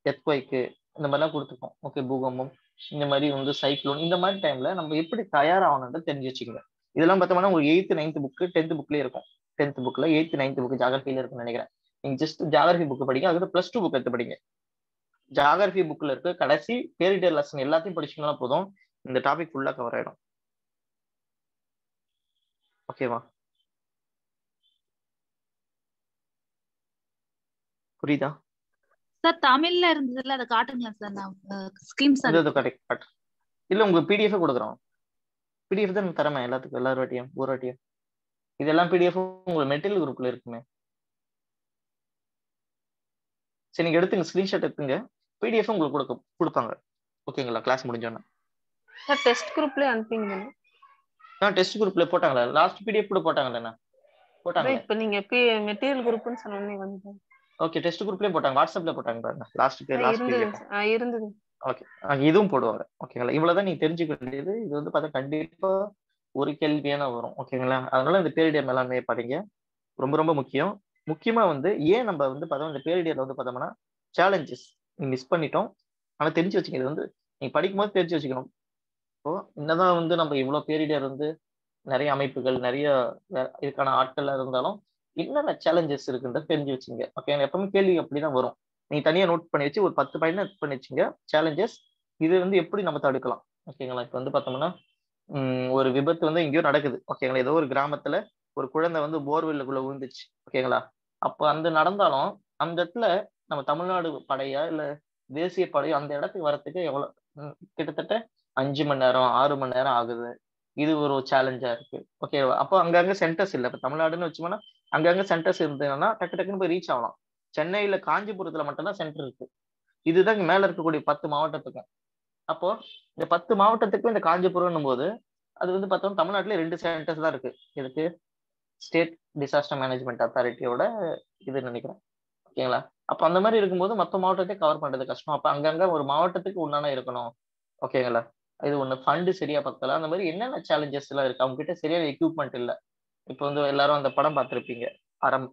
எத்வைக்கு இந்த மாதிரிலாம் கொடுத்துருக்கோம். ஓகே பூகம்பம் இந்த மாதிரி வந்து சைக்ளோன் இந்த மாதிரி டைம்ல நம்ம எப்படி தயாராகணும்னு தெரிஞ்சு வச்சுக்கோங்க. இதெல்லாம் பார்த்தோம்னா உங்களுக்கு எயித்து நைன்த் புக்கு டென்த் புக்லேயே இருக்கும். டென்த் புக்ல எயித்து நைன்த் புக் ஜாகிரபியில இருக்கும்னு நினைக்கிறேன். நீங்க ஜஸ்ட் ஜாகிரபி புக் படிங்க அதுக்கு பிளஸ் டூ புக் எடுத்து படிங்க. ஜாகிரபி புக்ல இருக்க கடைசி பேரிடர் லெசன் எல்லாத்தையும் படிச்சீங்கன்னா போதும். இந்த டாபிக் ஃபுல்லா கவர் ஆயிடும். ஓகேவா புரியுதா? சார் தமிழ்ல இருந்ததுல அதை காட்டுங்களா சார். நான் ஸ்கிரீன்ஸ் இது கரெக்ட் இல்ல உங்களுக்கு பிடிஎஃப் கொடுக்குறோம். பிடிஎஃப் தான் தரமே எல்லாத்துக்கும் எல்லாரும் வாட்டியும் ஒரு வாட்டியும். இதெல்லாம் பிடிஎஃப் உங்களுக்கு மெட்டீரியல் குரூப்ல இருக்குமே. சரி நீங்க எடுத்துங்க ஸ்கிரீன்ஷாட் எடுத்துங்க. பிடிஎஃப் உங்களுக்கு கொடுக்க கொடுப்பாங்க. ஓகேங்களா கிளாஸ் முடிஞ்சோன்னா. சார் டெஸ்ட் குரூப்ல அனுப்பிங்க ஆ டெஸ்ட் குரூப்ல போட்டாங்களா? லாஸ்ட் பிடிஎஃப் கூட போட்டாங்களேண்ணா போட்டாங்க இப்ப நீங்க மெட்டீரியல் குரூப்னு சொன்னோன்னே வந்து ஓகே டெஸ்ட் குரூப்லயே போட்டாங்க வாட்ஸ்அப்ல போட்டாங்க பாருங்க. லாஸ்ட் லாஸ்ட் இருந்தது பிடிஎஃப் ஆ, இருந்தது. ஓகே இதுவும் போடுவாங்க. ஓகேங்களா இவ்வளவுதான் நீங்க தெரிஞ்சுக்க வேண்டியது. இது வந்து பார்த்தா கண்டிப்பா ஒரு கேள்வியான வரும். ஓகேங்களா அதனால இந்த பேரிடர் மேலாண்மையை படிங்க ரொம்ப ரொம்ப முக்கியம். முக்கியமா வந்து ஏன் நம்ம வந்து பார்த்தோம் இந்த பேரிடர்ல வந்து பார்த்தோம்னா சேலஞ்சஸ் மிஸ் பண்ணிட்டோம். ஆனா தெரிஞ்சு வச்சுங்க இது வந்து நீங்க படிக்கும்போது தெரிஞ்சு வச்சுக்கணும். இப்போ என்னதான் வந்து நம்ம இவ்வளவு பேரிடர் வந்து நிறைய அமைப்புகள் நிறைய இதுக்கான ஆட்கள் இருந்தாலும் என்னென்ன சேலஞ்சஸ் இருக்குன்றத தெரிஞ்சு வச்சுங்க ஓகே எப்பவுமே கேள்வி அப்படிதான் வரும். நீங்க தனியா நோட் பண்ணி வச்சு ஒரு பத்து பாயிண்ட் நோட் பண்ணி வச்சுங்க சேலஞ்சஸ் இது வந்து எப்படி நம்ம தடுக்கலாம்? ஓகேங்களா இப்போ வந்து பார்த்தோம்னா ஒரு விபத்து வந்து எங்கேயோ நடக்குது. ஓகேங்களா ஏதோ ஒரு கிராமத்துல ஒரு குழந்தை வந்து போர்வெல்லுக்குள்ள விழுந்துச்சு. ஓகேங்களா அப்போ அந்த நடந்தாலும் அந்த இடத்துல நம்ம தமிழ்நாடு படையா இல்ல தேசிய படையோ அந்த இடத்துக்கு வரத்துக்கு எவ்வளவு கிட்டத்தட்ட அஞ்சு மணி நேரம் ஆறு மணி நேரம் ஆகுது. இது ஒரு சேலஞ்சா இருக்கு. ஓகேவா அப்போ அங்கங்க சென்டர்ஸ் இல்லை. இப்போ தமிழ்நாடுன்னு வச்சோம்னா அங்கங்க சென்டர்ஸ் இருந்ததுன்னா டக்கு டக்குன்னு போய் ரீச் ஆகலாம். சென்னையில காஞ்சிபுரத்துல மட்டும்தான் சென்டர் இருக்கு. இதுதான் மேல இருக்கக்கூடிய பத்து மாவட்டத்துக்கும். அப்போ இந்த பத்து மாவட்டத்துக்கும் இந்த காஞ்சிபுரம்னும் போது அது வந்து பார்த்தோம் தமிழ்நாட்டுல ரெண்டு சென்டர்ஸ் தான் இருக்கு. இதுக்கு ஸ்டேட் டிசாஸ்டர் மேனேஜ்மெண்ட் அத்தாரிட்டியோட இது நினைக்கிறேன். ஓகேங்களா அப்போ அந்த மாதிரி இருக்கும்போது மற்ற மாவட்டத்தை கவர் பண்றது கஷ்டம். அப்போ அங்கங்க ஒரு மாவட்டத்துக்கு உண்டான இருக்கணும். ஓகேங்களா இது ஒன்று ஃபண்டு சரியா பத்தல. அந்த மாதிரி என்னென்ன சேலஞ்சஸ் எல்லாம் இருக்கு? அவங்க கிட்ட சரியான எக்யூப்மெண்ட் இல்லை. இப்போ வந்து எல்லாரும் அந்த படம் பார்த்துருப்பீங்க. அறம்.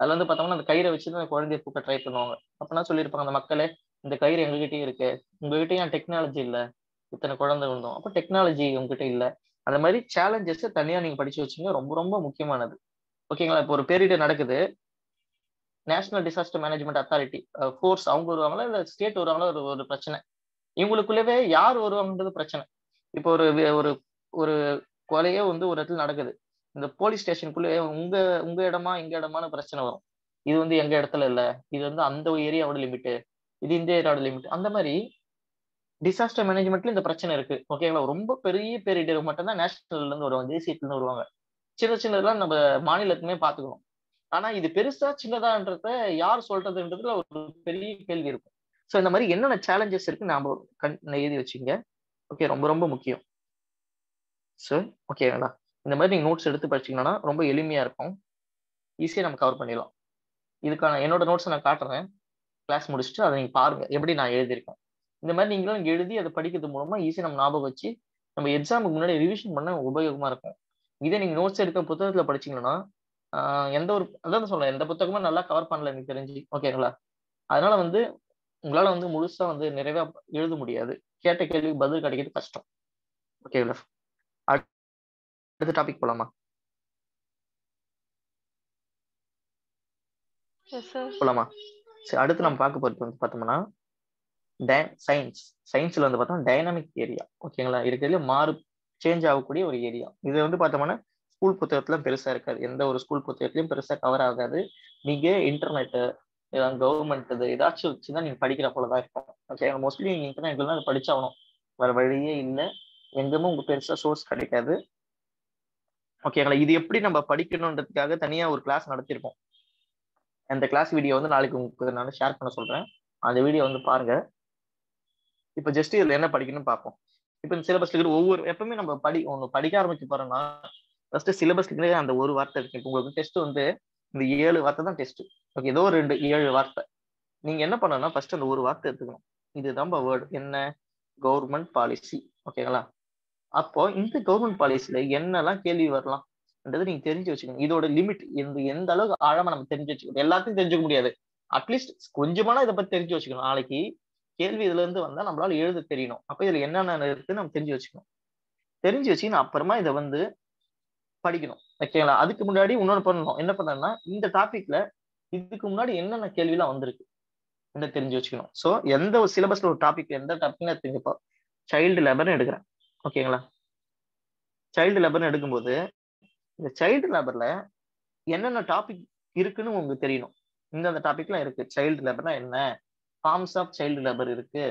அதில் வந்து பார்த்தோம்னா அந்த கயிறை வச்சு அந்த குழந்தைய தூக்க ட்ரை பண்ணுவாங்க. அப்பனா சொல்லியிருப்பாங்க அந்த மக்களே இந்த கயிறு எங்ககிட்டயும் இருக்கு. உங்ககிட்டயும் டெக்னாலஜி இல்லை? இத்தனை குழந்தை இருந்தோம் அப்போ டெக்னாலஜி உங்ககிட்ட இல்லை. அந்த மாதிரி சேலஞ்சஸ் தனியாக நீங்க படிச்சு வச்சீங்க ரொம்ப ரொம்ப முக்கியமானது. ஓகேங்களா? இப்போ ஒரு பேரிடர் நடக்குது. National disaster management authority force அவங்க வருவாங்களா? இல்லை ஸ்டேட் வருவாங்களா? ஒரு ஒரு பிரச்சனை. இவங்களுக்குள்ளவே யார் வருவாங்கன்றது பிரச்சனை. இப்போ ஒரு ஒரு ஒரு கொலையே வந்து ஒரு இடத்துல நடக்குது. இந்த போலீஸ் ஸ்டேஷனுக்குள்ளே உங்க உங்க இடமா எங்க இடமான பிரச்சனை வரும். இது வந்து எங்க இடத்துல இல்ல. இது வந்து அந்த ஏரியாவோட லிமிட் இது இந்த ஏரியாவோட லிமிட் அந்த மாதிரி டிசாஸ்டர் மேனேஜ்மெண்ட்ல இந்த பிரச்சனை இருக்கு. ஓகேங்களா ரொம்ப பெரிய பேரிடர் மட்டும்தான் நேஷனல்ல இருந்து வருவாங்க. தேசியத்துல இருந்து வருவாங்க. சின்ன சின்னதெல்லாம் நம்ம மாநிலத்துமே பாத்துக்கணும். ஆனா இது பெருசா சின்னதான்றத யார் சொல்றதுன்றதுல ஒரு பெரிய கேள்வி இருக்கும். ஸோ இந்த மாதிரி என்னென்ன சேலஞ்சஸ் இருக்கு நாம கண் எழுதி வச்சுங்க. ஓகே ரொம்ப ரொம்ப முக்கியம். ஸோ ஓகேங்களா இந்த மாதிரி நீங்கள் நோட்ஸ் எடுத்து படிச்சீங்கன்னா ரொம்ப எளிமையாக இருக்கும். ஈஸியாக நம்ம கவர் பண்ணிடலாம். இதுக்கான என்னோட நோட்ஸை நான் காட்டுறேன். கிளாஸ் முடிச்சுட்டு அதை நீங்கள் பாருங்கள் எப்படி நான் எழுதியிருக்கேன். இந்த மாதிரி நீங்களும் எழுதி அதை படிக்கிறது மூலமாக ஈஸியாக நம்ம ஞாபகம் வச்சு நம்ம எக்ஸாமுக்கு முன்னாடி ரிவிஷன் பண்ண உபயோகமாக இருக்கும். இதே நீங்கள் நோட்ஸ் எடுக்க புத்தகத்தில் படிச்சீங்கன்னா எந்த ஒரு அதான் சொல்கிறேன் எந்த புத்தகமும் நல்லா கவர் பண்ணல எனக்கு தெரிஞ்சு. ஓகேங்களா அதனால வந்து உங்களால வந்து முழுசா வந்து நிறைவா எழுத முடியாது. கேட்ட கேள்விக்கு பதில் கிடைக்கிறது கஷ்டம். ஓகேங்களா அடுத்த டாபிக் போலாமா? போலாமா? சரி அடுத்து நம்ம பார்க்க போறது வந்து பார்த்தோம்னா சயின்ஸ் சயின்ஸ்ல வந்து பார்த்தோம்னா டைனாமிக் ஏரியா ஓகேங்களா இருக்கிறதுல மாறு சேஞ்ச் ஆகக்கூடிய ஒரு ஏரியா இது வந்து பார்த்தோம்னா ஸ்கூல் புத்தகத்துல பெருசா இருக்காது. எந்த ஒரு ஸ்கூல் புத்தகத்திலயும் பெருசா கவர் ஆகாது. நீங்க ஏதாவது கவர்மெண்ட் இது ஏதாச்சும் வச்சுதான் நீங்க படிக்கிற போலதான் இருக்கும். ஓகே மோஸ்ட்லி நீங்க இன்டர்நெட்ல தான் படிச்சாகணும். வேற வழியே இல்லை. எங்கேயுமே உங்களுக்கு பெருசா சோர்ஸ் கிடைக்காது. ஓகேங்களா இது எப்படி நம்ம படிக்கணுன்றதுக்காக தனியா ஒரு கிளாஸ் நடத்திருக்கோம் அந்த கிளாஸ் வீடியோ வந்து நாளைக்கு உங்களுக்கு நான் ஷேர் பண்ண சொல்றேன். அந்த வீடியோ வந்து பாருங்க. இப்போ ஜஸ்ட் இதுல என்ன படிக்கணும்னு பார்ப்போம். இப்போ இந்த சிலபஸ்ல இருக்கிற ஒவ்வொரு எப்பவுமே நம்ம படி ஒன்று படிக்க ஆரம்பிச்சு பாருங்கன்னா ஃபர்ஸ்ட் சிலபஸ்ல இருக்கிற அந்த ஒரு வார்த்தை இருக்கு. இப்போ உங்களுக்கு டெஸ்ட் வந்து இந்த ஏழு வார்த்தை தான் டெஸ்ட் ஓகே ஏதோ ஒரு ரெண்டு ஏழு வார்த்தை. நீங்க என்ன பண்ணணும்னா ஃபர்ஸ்ட் அந்த ஒரு வார்த்தை எடுத்துக்கணும். இதுதான் வேர்டு என்ன? கவர்மெண்ட் பாலிசி ஓகேங்களா அப்போ இந்த கவர்மெண்ட் பாலிசியில என்னெல்லாம் கேள்வி வரலாம்? என்றது நீங்க தெரிஞ்சு வச்சுக்கணும். இதோட லிமிட் எந்த எந்த அளவுக்கு ஆழமா நம்ம தெரிஞ்சு வச்சுக்கணும். எல்லாத்தையும் தெரிஞ்சுக்க முடியாது. அட்லீஸ்ட் கொஞ்சமான இதை பத்தி தெரிஞ்சு வச்சுக்கணும். நாளைக்கு கேள்வி இதுல இருந்து வந்தா நம்மளால எழுத தெரியணும். அப்ப இதுல என்னென்ன இருக்கு நம்ம தெரிஞ்சு வச்சுக்கணும். தெரிஞ்சு வச்சு நான் அப்புறமா இதை வந்து படிக்கணும். ஓகேங்களா? அதுக்கு முன்னாடி இன்னொன்று பண்ணணும். என்ன பண்ணணும்னா இந்த டாபிக்ல இதுக்கு முன்னாடி என்னென்ன கேள்விலாம் வந்திருக்கு? என்ன தெரிஞ்சு வச்சுக்கணும். ஸோ எந்த ஒரு சிலபஸ்ல ஒரு டாபிக் எந்த டாபிக்னா தெரிஞ்சுப்போ சைல்டு லேபர்னு எடுக்கிறேன். ஓகேங்களா? சைல்டு லேபர்னு எடுக்கும்போது இந்த சைல்டு லேபர்ல என்னென்ன டாபிக் இருக்குன்னு உங்களுக்கு தெரியணும். இந்தந்த டாபிக்லாம் இருக்கு. சைல்டு லேபர்னா என்ன? ஃபார்ம்ஸ் ஆஃப் சைல்டு லேபர் இருக்கு.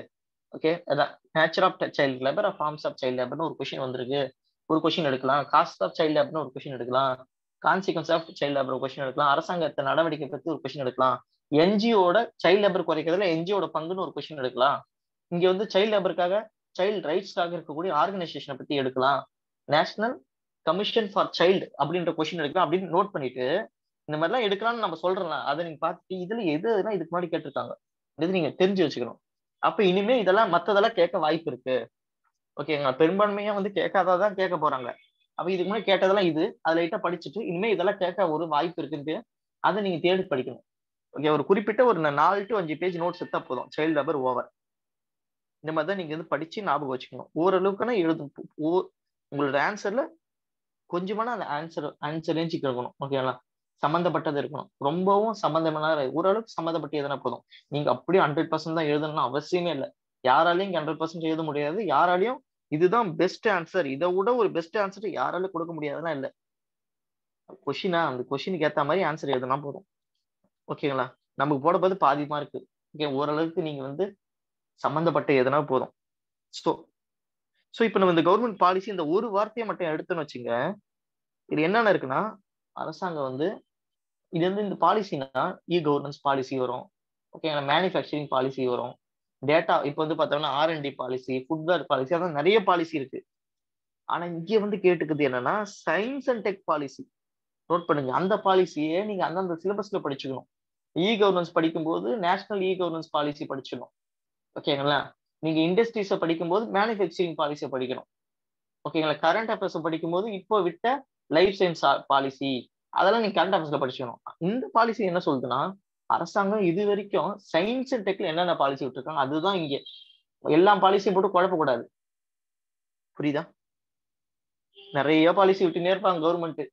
ஓகே? அதான் nature of child labour forms of child லேபர்னு ஒரு கொஷின் வந்திருக்கு. ஒரு கொஷின் எடுக்கலாம். காஸ்ட் ஆஃப் சைல்டு லேப்னு ஒரு கொஷின் எடுக்கலாம். கான்சிக்வன்ஸ் ஆஃப் சைல்டு லேபர் ஒரு கொஷின் எடுக்கலாம். அரசாங்கத்தை நடவடிக்கை பற்றி ஒரு கொஷின் எடுக்கலாம். என்ஜிஓட சைல்டு லேபர் குறைக்கிறதுல என்ஜிஓட பங்குன்னு ஒரு கொஷின் எடுக்கலாம். இங்க வந்து சைல்டு லேபருக்காக சைல்டு ரைட்ஸ்க்காக இருக்கக்கூடிய ஆர்கனைசேஷனை பத்தி எடுக்கலாம். நேஷனல் கமிஷன் ஃபார் சைல்டு அப்படின்ற கொஷின் எடுக்கலாம். அப்படின்னு நோட் பண்ணிட்டு இந்த மாதிரிலாம் எடுக்கலாம்னு நம்ம சொல்றோம்ல. அதை நீங்க பார்த்துட்டு இதுல எது எதுனா இதுக்கு முன்னாடி கேட்டிருக்காங்க. இது நீங்க தெரிஞ்சு வச்சுக்கணும். அப்ப இனிமே இதெல்லாம் மத்ததெல்லாம் கேட்க வாய்ப்பு இருக்கு. ஓகேங்க பெரும்பான்மையா வந்து கேட்காதான் கேட்க போறாங்க. அப்ப இதுக்கு முன்னாடி கேட்டதெல்லாம் இது. அது லைட்டா படிச்சுட்டு இனிமே இதெல்லாம் கேட்க ஒரு வாய்ப்பு இருக்குன்னு அதை நீங்க தேடி படிக்கணும். ஓகே ஒரு குறிப்பிட்ட ஒரு நாலு டு அஞ்சு பேஜ் நோட்ஸ் எடுத்தா போதும். சைல்டு லேபர் ஓவர் இந்த மாதிரி தான் நீங்க வந்து படிச்சு ஞாபகம் வச்சுக்கணும். ஓரளவுக்குனா எழுதும் உங்களோட ஆன்சர்ல கொஞ்சமான அந்த ஆன்சர் ஆன்சர் ரேஞ்சு இருக்கணும். ஓகேங்களா சம்மந்தப்பட்டது இருக்கணும். ரொம்பவும் சம்மந்தமான ஓரளவுக்கு சம்மந்தப்பட்டு எதுனா போதும். நீங்க அப்படியே ஹண்ட்ரட் பர்சன்ட் தான் எழுதணும்னு அவசியமே இல்லை. யாராலையும் ஹண்ட்ரட் பர்சன்ட் எழுத முடியாது. யாராலையும் இதுதான் பெஸ்ட் ஆன்சர் இதை விட ஒரு பெஸ்ட் ஆன்சர் யாராலும் கொடுக்க முடியாதுன்னா இல்லை. கொஷினா அந்த கொஷினுக்கு ஏற்ற மாதிரி ஆன்சர் எழுதுனா போதும். ஓகேங்களா நமக்கு போட போது பாதி மார்க்கு ஓகே ஓரளவுக்கு நீங்க வந்து சம்மந்தப்பட்ட எதுனா போதும். ஸோ ஸோ இப்போ நம்ம இந்த கவர்மெண்ட் பாலிசி இந்த ஒரு வார்த்தையை மட்டும் எடுத்துன்னு வச்சுங்க. இது என்னென்ன இருக்குன்னா அரசாங்கம் வந்து இது வந்து இந்த பாலிசினா இ கவர்னன்ஸ் பாலிசி வரும். ஓகேங்களா மேனுஃபேக்சரிங் பாலிசி வரும். டேட்டா இப்போ வந்து பார்த்தோம்னா ஆர்என்டி பாலிசி ஃபுட்வேர் பாலிசி அதான் நிறைய பாலிசி இருக்கு. ஆனா இங்கே வந்து கேட்டுக்குது என்னன்னா science and tech policy note பண்ணுங்க அந்த பாலிசியே நீங்க அந்தந்த சிலபஸ்ல படிச்சுக்கணும். இ கவர்னன்ஸ் படிக்கும்போது நேஷனல் இ கவர்னன்ஸ் பாலிசி படிச்சிடணும் ஓகேங்களா நீங்க இண்டஸ்ட்ரீஸை படிக்கும்போது மேனுஃபேக்சரிங் பாலிசியை படிக்கணும். ஓகேங்களா கரண்ட் அஃபேர்ஸை படிக்கும்போது இப்போ விட்ட லைஃப் சயின்ஸ் பாலிசி அதெல்லாம் நீங்க கரண்ட் அஃபேர்ஸ்ல படிச்சுக்கணும் இந்த பாலிசி என்ன சொல்லுதுன்னா அரசாங்கம் இது வரைக்கும் சயின்ஸ் அண்ட் டெக்ல என்னென்ன பாலிசி விட்டுருக்காங்க அதுதான் இங்க. எல்லா பாலிசியும் போட்டு குழப்பக்கூடாது. புரியுதா? நிறைய பாலிசி விட்டுனே இருப்பாங்க கவர்மெண்ட்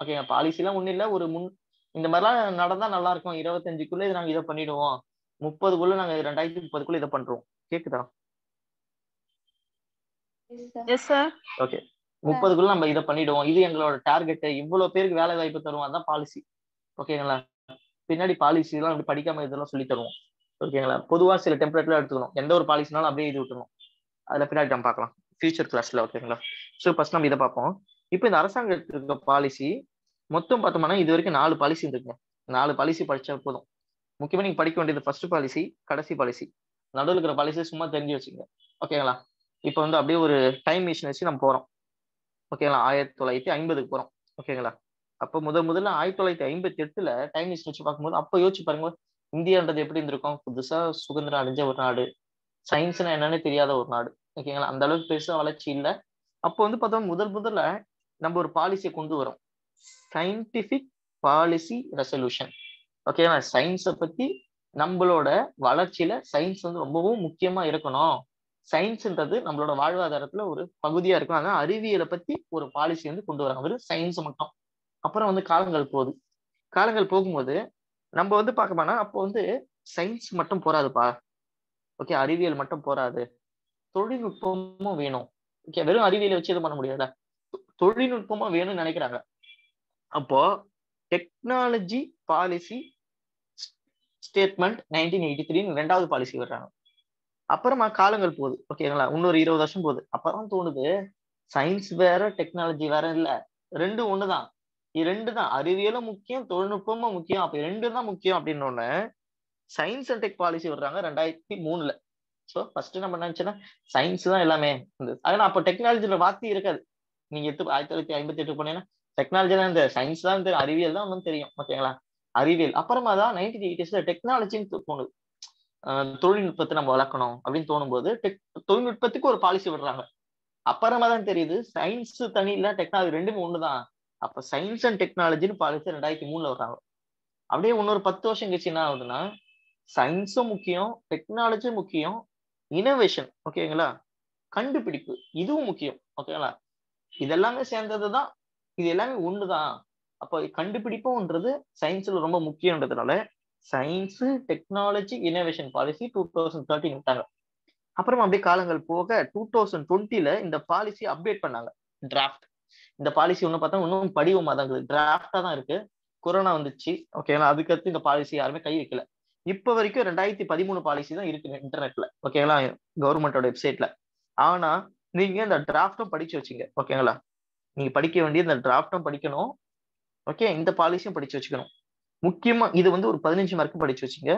ஓகேங்க பாலிசி எல்லாம் ஒண்ணும் இல்ல. ஒரு முன் இந்த மாதிரிலாம் நடந்தா நல்லா இருக்கும். இருபத்தஞ்சுக்குள்ள இது நாங்க இதை பண்ணிடுவோம். முப்பதுக்குள்ள நாங்க ரெண்டாயிரத்தி முப்பதுக்குள்ள இதை பண்றோம். கேக்குதா? எஸ் சார் ஓகே முப்பதுக்குள்ள நம்ம இதை பண்ணிடுவோம். இது எங்களோட டார்கெட் இவ்வளவு பேருக்கு வேலை வாய்ப்பு தருவோம். அதான் பாலிசி ஓகேங்களா பின்னாடி பாலிசி எல்லாம் அப்படி படிக்காம இதெல்லாம் சொல்லி தருவோம். ஓகேங்களா பொதுவா சில டெம்ப்ளேட்ல எடுத்துக்கணும். எந்த ஒரு பாலிசினாலும் அப்படியே இது விட்டுணும் அதுல பின்னாடி நம்ம பார்க்கலாம். ஃபியூச்சர் கிளாஸ்ல ஓகேங்களா ஸோ ஃபர்ஸ்ட் நம்ம இதை பார்ப்போம். இப்போ இந்த அரசாங்கத்துக்கு இருக்க பாலிசி மொத்தம் பார்த்தோம்னா இது வரைக்கும் நாலு பாலிசி இருக்குங்க நாலு பாலிசி படிச்சா போதும். முக்கியமா நீங்க படிக்க வேண்டியது ஃபர்ஸ்ட் பாலிசி கடைசி பாலிசி நடுவில் இருக்கிற பாலிசி சும்மா தெரிஞ்சு வச்சுங்க ஓகேங்களா இப்போ வந்து அப்படியே ஒரு டைம் மிஷின் வச்சு நம்ம போறோம். ஓகேங்களா ஆயிரத்தி தொள்ளாயிரத்தி ஐம்பதுக்கு போறோம். ஓகேங்களா அப்போ முதல் முதல்ல ஆயிரத்தி தொள்ளாயிரத்தி ஐம்பத்தி எட்டுல டைம் மிஷின் வச்சு பார்க்கும்போது அப்போ யோசிச்சு பாருங்க இந்தியான்றது எப்படி இருந்திருக்கும்? புதுசா சுதந்திரம் அடைஞ்ச ஒரு நாடு சயின்ஸ்னா என்னன்னு தெரியாத ஒரு நாடு ஓகேங்களா அந்த அளவுக்கு பெருசா வளர்ச்சி இல்லை. அப்போ வந்து பார்த்தோம் முதல் முதல்ல நம்ம ஒரு பாலிசியை கொண்டு வரோம். சயின்டிபிக் பாலிசி ரெசல்யூஷன் ஓகேவா சயின்ஸை பத்தி நம்மளோட வளர்ச்சியில சயின்ஸ் வந்து ரொம்பவும் முக்கியமா இருக்கணும். சயின்ஸ்ன்றது நம்மளோட வாழ்வாதாரத்துல ஒரு பகுதியா இருக்கும் அதான் அறிவியலை பத்தி ஒரு பாலிசி வந்து கொண்டு வராங்க வெறும் சயின்ஸ் மட்டும். அப்புறம் வந்து காலங்கள் போகுது. காலங்கள் போகும்போது நம்ம வந்து பார்க்கப்போனா அப்போ வந்து சயின்ஸ் மட்டும் போராதுப்பா ஓகே அறிவியல் மட்டும் போராது தொழில்நுட்பமும் வேணும். ஓகே வெறும் அறிவியலை வச்சு எதுவும் பண்ண முடியாதுல தொழில்நுட்பமும் வேணும்னு நினைக்கிறாங்க. அப்போ technology policy statement nineteen eighty த்ரீன்னு ரெண்டாவது பாலிசி வர்றாங்க. அப்புறமா காலங்கள் போகுது. ஓகேங்களா இன்னொரு இருபது வருஷம் போகுது. அப்புறம் தோணுது சயின்ஸ் வேற டெக்னாலஜி வேற இல்ல. ரெண்டும் ஒண்ணுதான். தான் ரெண்டு தான். அறிவியலும் முக்கியம் தொழில்நுட்பமும் முக்கியம். அப்ப ரெண்டு தான் முக்கியம் அப்படின்னு ஒண்ணு சயின்ஸ் அண்ட் டெக் பாலிசி விடுறாங்க ரெண்டாயிரத்தி மூணுல. ஸோ ஃபர்ஸ்ட் நம்ம நினைச்சோன்னா சயின்ஸ் தான் எல்லாமே அதனால அப்போ டெக்னாலஜில வார்த்தை இருக்காது. நீங்க எடுத்து ஆயிரத்தி தொள்ளாயிரத்தி ஐம்பத்தி எட்டு போனீங்கன்னா டெக்னாலஜி தான் இந்த சயின்ஸ் தான் தெரியும் அறிவியல் தான் ஒன்றும் தெரியும். ஓகேங்களா அறிவியல். அப்புறமா தான் நைன்டீன் எயிட்டிஸ்ல டெக்னாலஜின்னு தோணுது. தொழில்நுட்பத்தை நம்ம வளர்க்கணும் அப்படின்னு தோணும் போது டெக் தொழில்நுட்பத்துக்கு ஒரு பாலிசி விடுறாங்க. அப்புறமா தான் தெரியுது சயின்ஸ் தனி இல்ல டெக்னாலஜி ரெண்டுமே ஒண்ணுதான். அப்ப சயின்ஸ் அண்ட் டெக்னாலஜின்னு பாலிசி ரெண்டாயிரத்தி மூணுல வர்றாங்க. அப்படியே இன்னொரு பத்து வருஷம் கழிச்சு என்ன ஆகுதுன்னா சயின்ஸும் முக்கியம் டெக்னாலஜியும் முக்கியம் இனோவேஷன் ஓகேங்களா கண்டுபிடிப்பு இதுவும் முக்கியம் ஓகேங்களா இதெல்லாமே சேர்ந்ததுதான் இது எல்லாமே ஒண்ணுதான். அப்போ கண்டுபிடிப்பும்ன்றது சயின்ஸ்ல ரொம்ப முக்கியன்றதுனால science technology innovation policy two thousand thirteen விட்டாங்க. அப்புறம் அப்படியே காலங்கள் போக டூ தௌசண்ட் டுவெண்ட்டில இந்த பாலிசி அப்டேட் பண்ணாங்க டிராஃப்ட் இந்த பாலிசி ஒன்று பார்த்தா இன்னும் படிவமா தான் இருக்குது. டிராஃப்டாக தான் இருக்கு. கொரோனா வந்துச்சு. ஓகேங்களா அதுக்கடுத்து இந்த பாலிசி யாருமே கை வைக்கல. இப்ப வரைக்கும் ரெண்டாயிரத்தி பதிமூணு பாலிசி தான் இருக்கு இன்டர்நெட்ல ஓகேங்களா கவர்மெண்டோட வெப்சைட்ல ஆனா நீங்க இந்த டிராஃப்டும் படிச்சு வச்சுங்க. ஓகேங்களா நீங்க படிக்க வேண்டிய இந்த டிராஃப்டும் படிக்கணும். ஓகே இந்த பாலிசியும் படிச்சு வச்சுக்கணும். முக்கியமா இது வந்து ஒரு பதினஞ்சு மார்க் படிச்சு வச்சுங்க.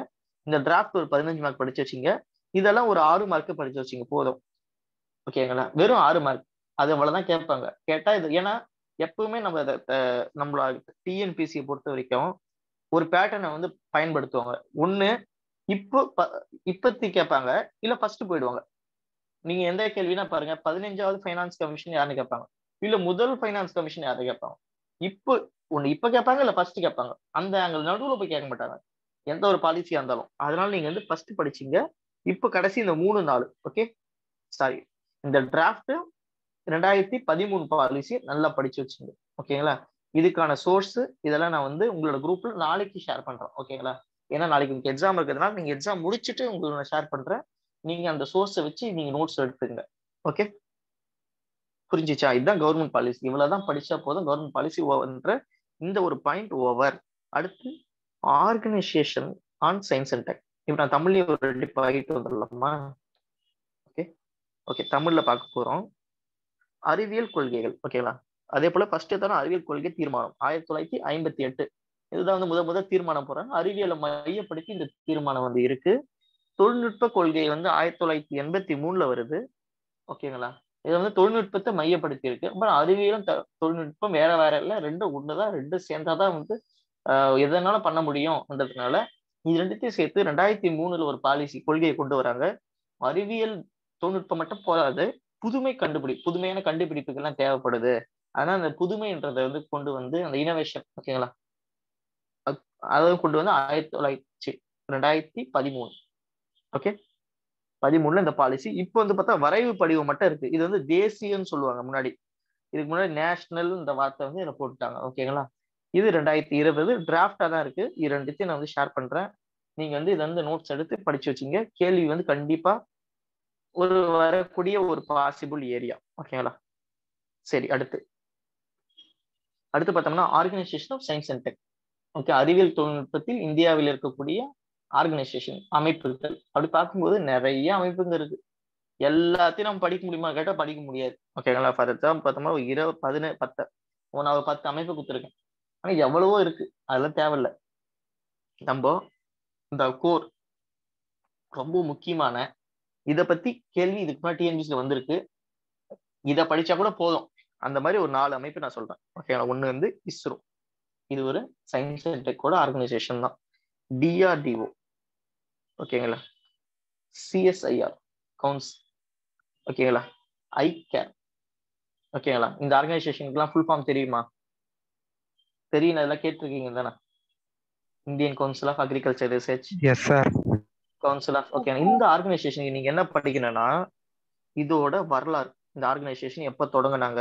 இந்த டிராஃப்ட் ஒரு பதினஞ்சு மார்க் படிச்சு வச்சுங்க. இதெல்லாம் ஒரு ஆறு மார்க் படிச்சு வச்சுங்க. போதும். ஓகேங்களா வெறும் ஆறு மார்க் அது அவ்வளவுதான் கேட்பாங்க. கேட்டா இது ஏன்னா எப்பவுமே நம்ம அதை நம்மளோட டிஎன்பிசியை பொறுத்த வரைக்கும் ஒரு பேட்டர்னை வந்து பயன்படுத்துவாங்க. ஒண்ணு இப்போ இப்பத்தி கேட்பாங்க இல்ல ஃபர்ஸ்ட் போயிடுவாங்க. நீங்க எந்த கேள்வினா பாருங்க பதினஞ்சாவது ஃபைனான்ஸ் கமிஷன் யாருன்னு கேட்பாங்க. இல்ல முதல் ஃபைனான்ஸ் கமிஷன் யாரை கேட்பாங்க. இப்போ ஒண்ணு இப்ப கேட்பாங்க இல்ல ஃபர்ஸ்ட் கேட்பாங்க. அந்த அங்கே நடுவுல போய் கேட்க மாட்டாங்க. எந்த ஒரு பாலிசியா இருந்தாலும். அதனால நீங்க வந்து ஃபர்ஸ்ட் படிச்சீங்க. இப்போ கடைசி இந்த மூணு நாள் ஓகே சாரி இந்த டிராஃப்ட் ரெண்டாயிரத்தி பதிமூணு பாலிசி நல்லா படிச்சு வச்சுங்க ஓகேங்களா இதுக்கான சோர்ஸ் இதெல்லாம் நான் வந்து உங்களோட குரூப்ல நாளைக்கு ஷேர் பண்றேன். ஓகேங்களா ஏன்னா நாளைக்கு உங்களுக்கு எக்ஸாம் இருக்கிறதுனால நீங்க எக்ஸாம் முடிச்சுட்டு உங்களுக்கு நான் ஷேர் பண்றேன். நீங்க அந்த சோர்ஸை வச்சு நீங்க நோட்ஸ் எடுத்துங்க ஓகே புரிஞ்சிச்சா? இதுதான் கவர்மெண்ட் பாலிசி இவ்வளவுதான் படிச்சா போதும். கவர்மெண்ட் பாலிசி ஓவர்ன்ற இந்த ஒரு பாயிண்ட் ஓவர் அடுத்து organisation on science and tech இப்போ நான் தமிழ்லயே ஒரு ரெண்டு பாயிண்ட் வந்துடலாமா? ஓகே ஓகே தமிழ்ல பார்க்க போறோம். அறிவியல் கொள்கைகள் ஓகேங்களா அதே போல ஃபர்ஸ்ட் தானே அறிவியல் கொள்கை தீர்மானம். ஆயிரத்தி தொள்ளாயிரத்தி ஐம்பத்தி எட்டு. இதுதான் வந்து முத முதல் தீர்மானம் போறாங்க. அறிவியலை மையப்படுத்தி இந்த தீர்மானம் வந்து இருக்கு. தொழில்நுட்ப கொள்கை வந்து ஆயிரத்தி தொள்ளாயிரத்தி எண்பத்தி மூணுல வருது. ஓகேங்களா இது வந்து தொழில்நுட்பத்தை மையப்படுத்தி இருக்கு அப்புறம் அறிவியலும் தொழில்நுட்பம் வேற வேற இல்லை. ரெண்டும் ஒண்ணுதான். ரெண்டும் சேர்ந்தாதான் வந்து எதனால பண்ண முடியும்ன்றதுனால இது ரெண்டுத்தையும் சேர்த்து ரெண்டாயிரத்தி மூணுல ஒரு பாலிசி கொள்கையை கொண்டு வராங்க. அறிவியல் தொழில்நுட்பம் மட்டும் போதாது. புதுமை கண்டுபிடி புதுமையான கண்டுபிடிப்புகள்லாம் தேவைப்படுது. அதனால அந்த புதுமைன்றதை வந்து கொண்டு வந்து அந்த இனோவேஷன் ஓகேங்களா? அத்- அதை கொண்டு வந்து ஆயிரத்தி தொள்ளாயிரத்தி ரெண்டாயிரத்தி பதிமூணு. ஓகே? பதிமூணுல இந்த பாலிசி இப்போ வந்து பார்த்தா வரைவு படிவு மட்டும் இருக்கு. இது வந்து தேசியம்னு சொல்லுவாங்க முன்னாடி. இதுக்கு முன்னாடி நேஷனல் இந்த வார்த்தை வந்து இதில் போட்டுட்டாங்க. ஓகேங்களா? இது ரெண்டாயிரத்தி இருபது. டிராஃப்டா தான் இருக்கு. இது ரெண்டுத்தையும் நான் வந்து ஷேர் பண்றேன். நீங்க வந்து இதை வந்து நோட்ஸ் எடுத்து படிச்சு வச்சீங்க. கேள்வி வந்து கண்டிப்பா ஒரு வரக்கூடிய ஒரு பாசிபிள் ஏரியா ஓகேங்களா சரி அடுத்து. அடுத்து பார்த்தோம்னா organisation of science and tech okay அறிவியல் தொழில்நுட்பத்தில் இந்தியாவில் இருக்கக்கூடிய ஆர்கனைசேஷன் அமைப்புகள். அப்படி பார்க்கும்போது நிறைய அமைப்புங்க இருக்கு. எல்லாத்தையும் நம்ம படிக்க முடியுமா? கேட்டால் படிக்க முடியாது. ஓகேங்களா ஃபார் எக்ஸாம்பிள் பார்த்தோம்னா ஒரு இருபது பதினே பத்து நான் ஒரு பத்து அமைப்பு கொடுத்துருக்கேன். ஆனா எவ்வளவோ இருக்கு. அதெல்லாம் தேவையில்ல. நம்ம இந்த கோர் ரொம்ப முக்கியமான இதை பத்தி கேள்வி இதுக்கு முன்னாடி டிஎன்பிசில வந்திருக்கு. இதை படிச்சா கூட போதும். அந்த மாதிரி ஒரு நாலு அமைப்பு நான் சொல்றேன். ஓகேங்களா ஒண்ணு வந்து இஸ்ரோ. இது ஒரு சயின்ஸ் அண்ட் டெக்கோட ஆர்கனைசேஷன் தான். டிஆர்டிஓ ஓகேங்களா சிஎஸ்ஐஆர் கவுன்ஸ் ஓகேங்களா ஐகேர் ஓகேங்களா இந்த ஆர்கனைசேஷனுக்குலாம் ஃபுல் ஃபார்ம் தெரியுமா? தெரியும். அதெல்லாம் கேட்டிருக்கீங்க தானே? Indian council of agriculture research yes sir council of okay இந்த ஆர்கனைசேஷன் நீங்க என்ன படிக்கணும்னா இதோட வரலாறு இந்த ஆர்கனைசேஷன் எப்ப தொடங்குனாங்க?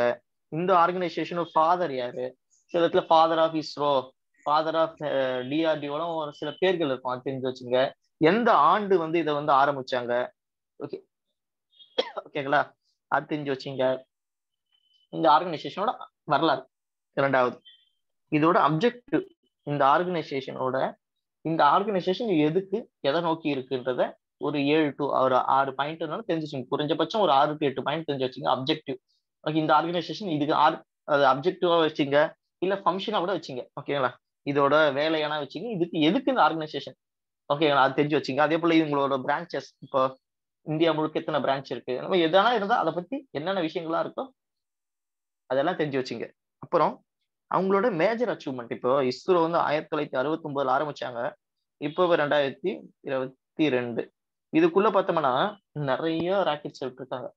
இந்த ஆர்கனைசேஷன் ஃபாதர் யாரு? சில இடத்துல father of ISRO father of டிஆர்டிஓலாம் ஒரு சில பேர்கள் இருக்கும் அது தெரிஞ்சு வச்சுங்க எந்த ஆண்டு வந்து இதை வந்து ஆரம்பிச்சாங்க? ஓகே ஓகேங்களா அது தெரிஞ்சு வச்சுங்க இந்த ஆர்கனைசேஷனோட வரலாறு இரண்டாவது. இதோட அப்ஜெக்டிவ் இந்த ஆர்கனைசேஷனோட இந்த ஆர்கனைசேஷன் எதுக்கு எதை நோக்கி இருக்குன்றத ஒரு ஏழு டு ஒரு ஆறு பாயிண்ட் இருந்தாலும் தெரிஞ்சு வச்சுங்க குறைஞ்சபட்சம் ஒரு ஆறு டு எட்டு பாயிண்ட் தெரிஞ்சு வச்சுங்க. அப்ஜெக்டிவ் ஓகே இந்த ஆர்கனைசேஷன் இதுக்கு ஆர் அது அப்ஜெக்டிவா வச்சுங்க. இல்ல ஃபங்க்ஷனா கூட வச்சுங்க. ஓகேங்களா இதோட வேலையானா வச்சுங்க. இதுக்கு எதுக்கு இந்த ஆர்கனைசேஷன் ஓகேங்களா அது தெரிஞ்சு வச்சுங்க. அதே போல இவங்களோட பிரான்ச்சஸ் இப்போ இந்தியா முழுக்க எத்தனை பிரான்ச் இருக்கு? நம்ம எதனா இருந்தால் அதை பத்தி என்னென்ன விஷயங்களா இருக்கோ அதெல்லாம் தெரிஞ்சு வச்சுங்க. அப்புறம் அவங்களோட மேஜர் அச்சீவ்மெண்ட் இப்போ இஸ்ரோ வந்து ஆயிரத்தி தொள்ளாயிரத்தி அறுபத்தி ஒன்பதுல ஆரம்பிச்சாங்க. இப்போ ரெண்டாயிரத்தி இருபத்தி ரெண்டு. இதுக்குள்ள பார்த்தோம்னா நிறைய ராக்கெட்ஸ் விட்டுருக்காங்க.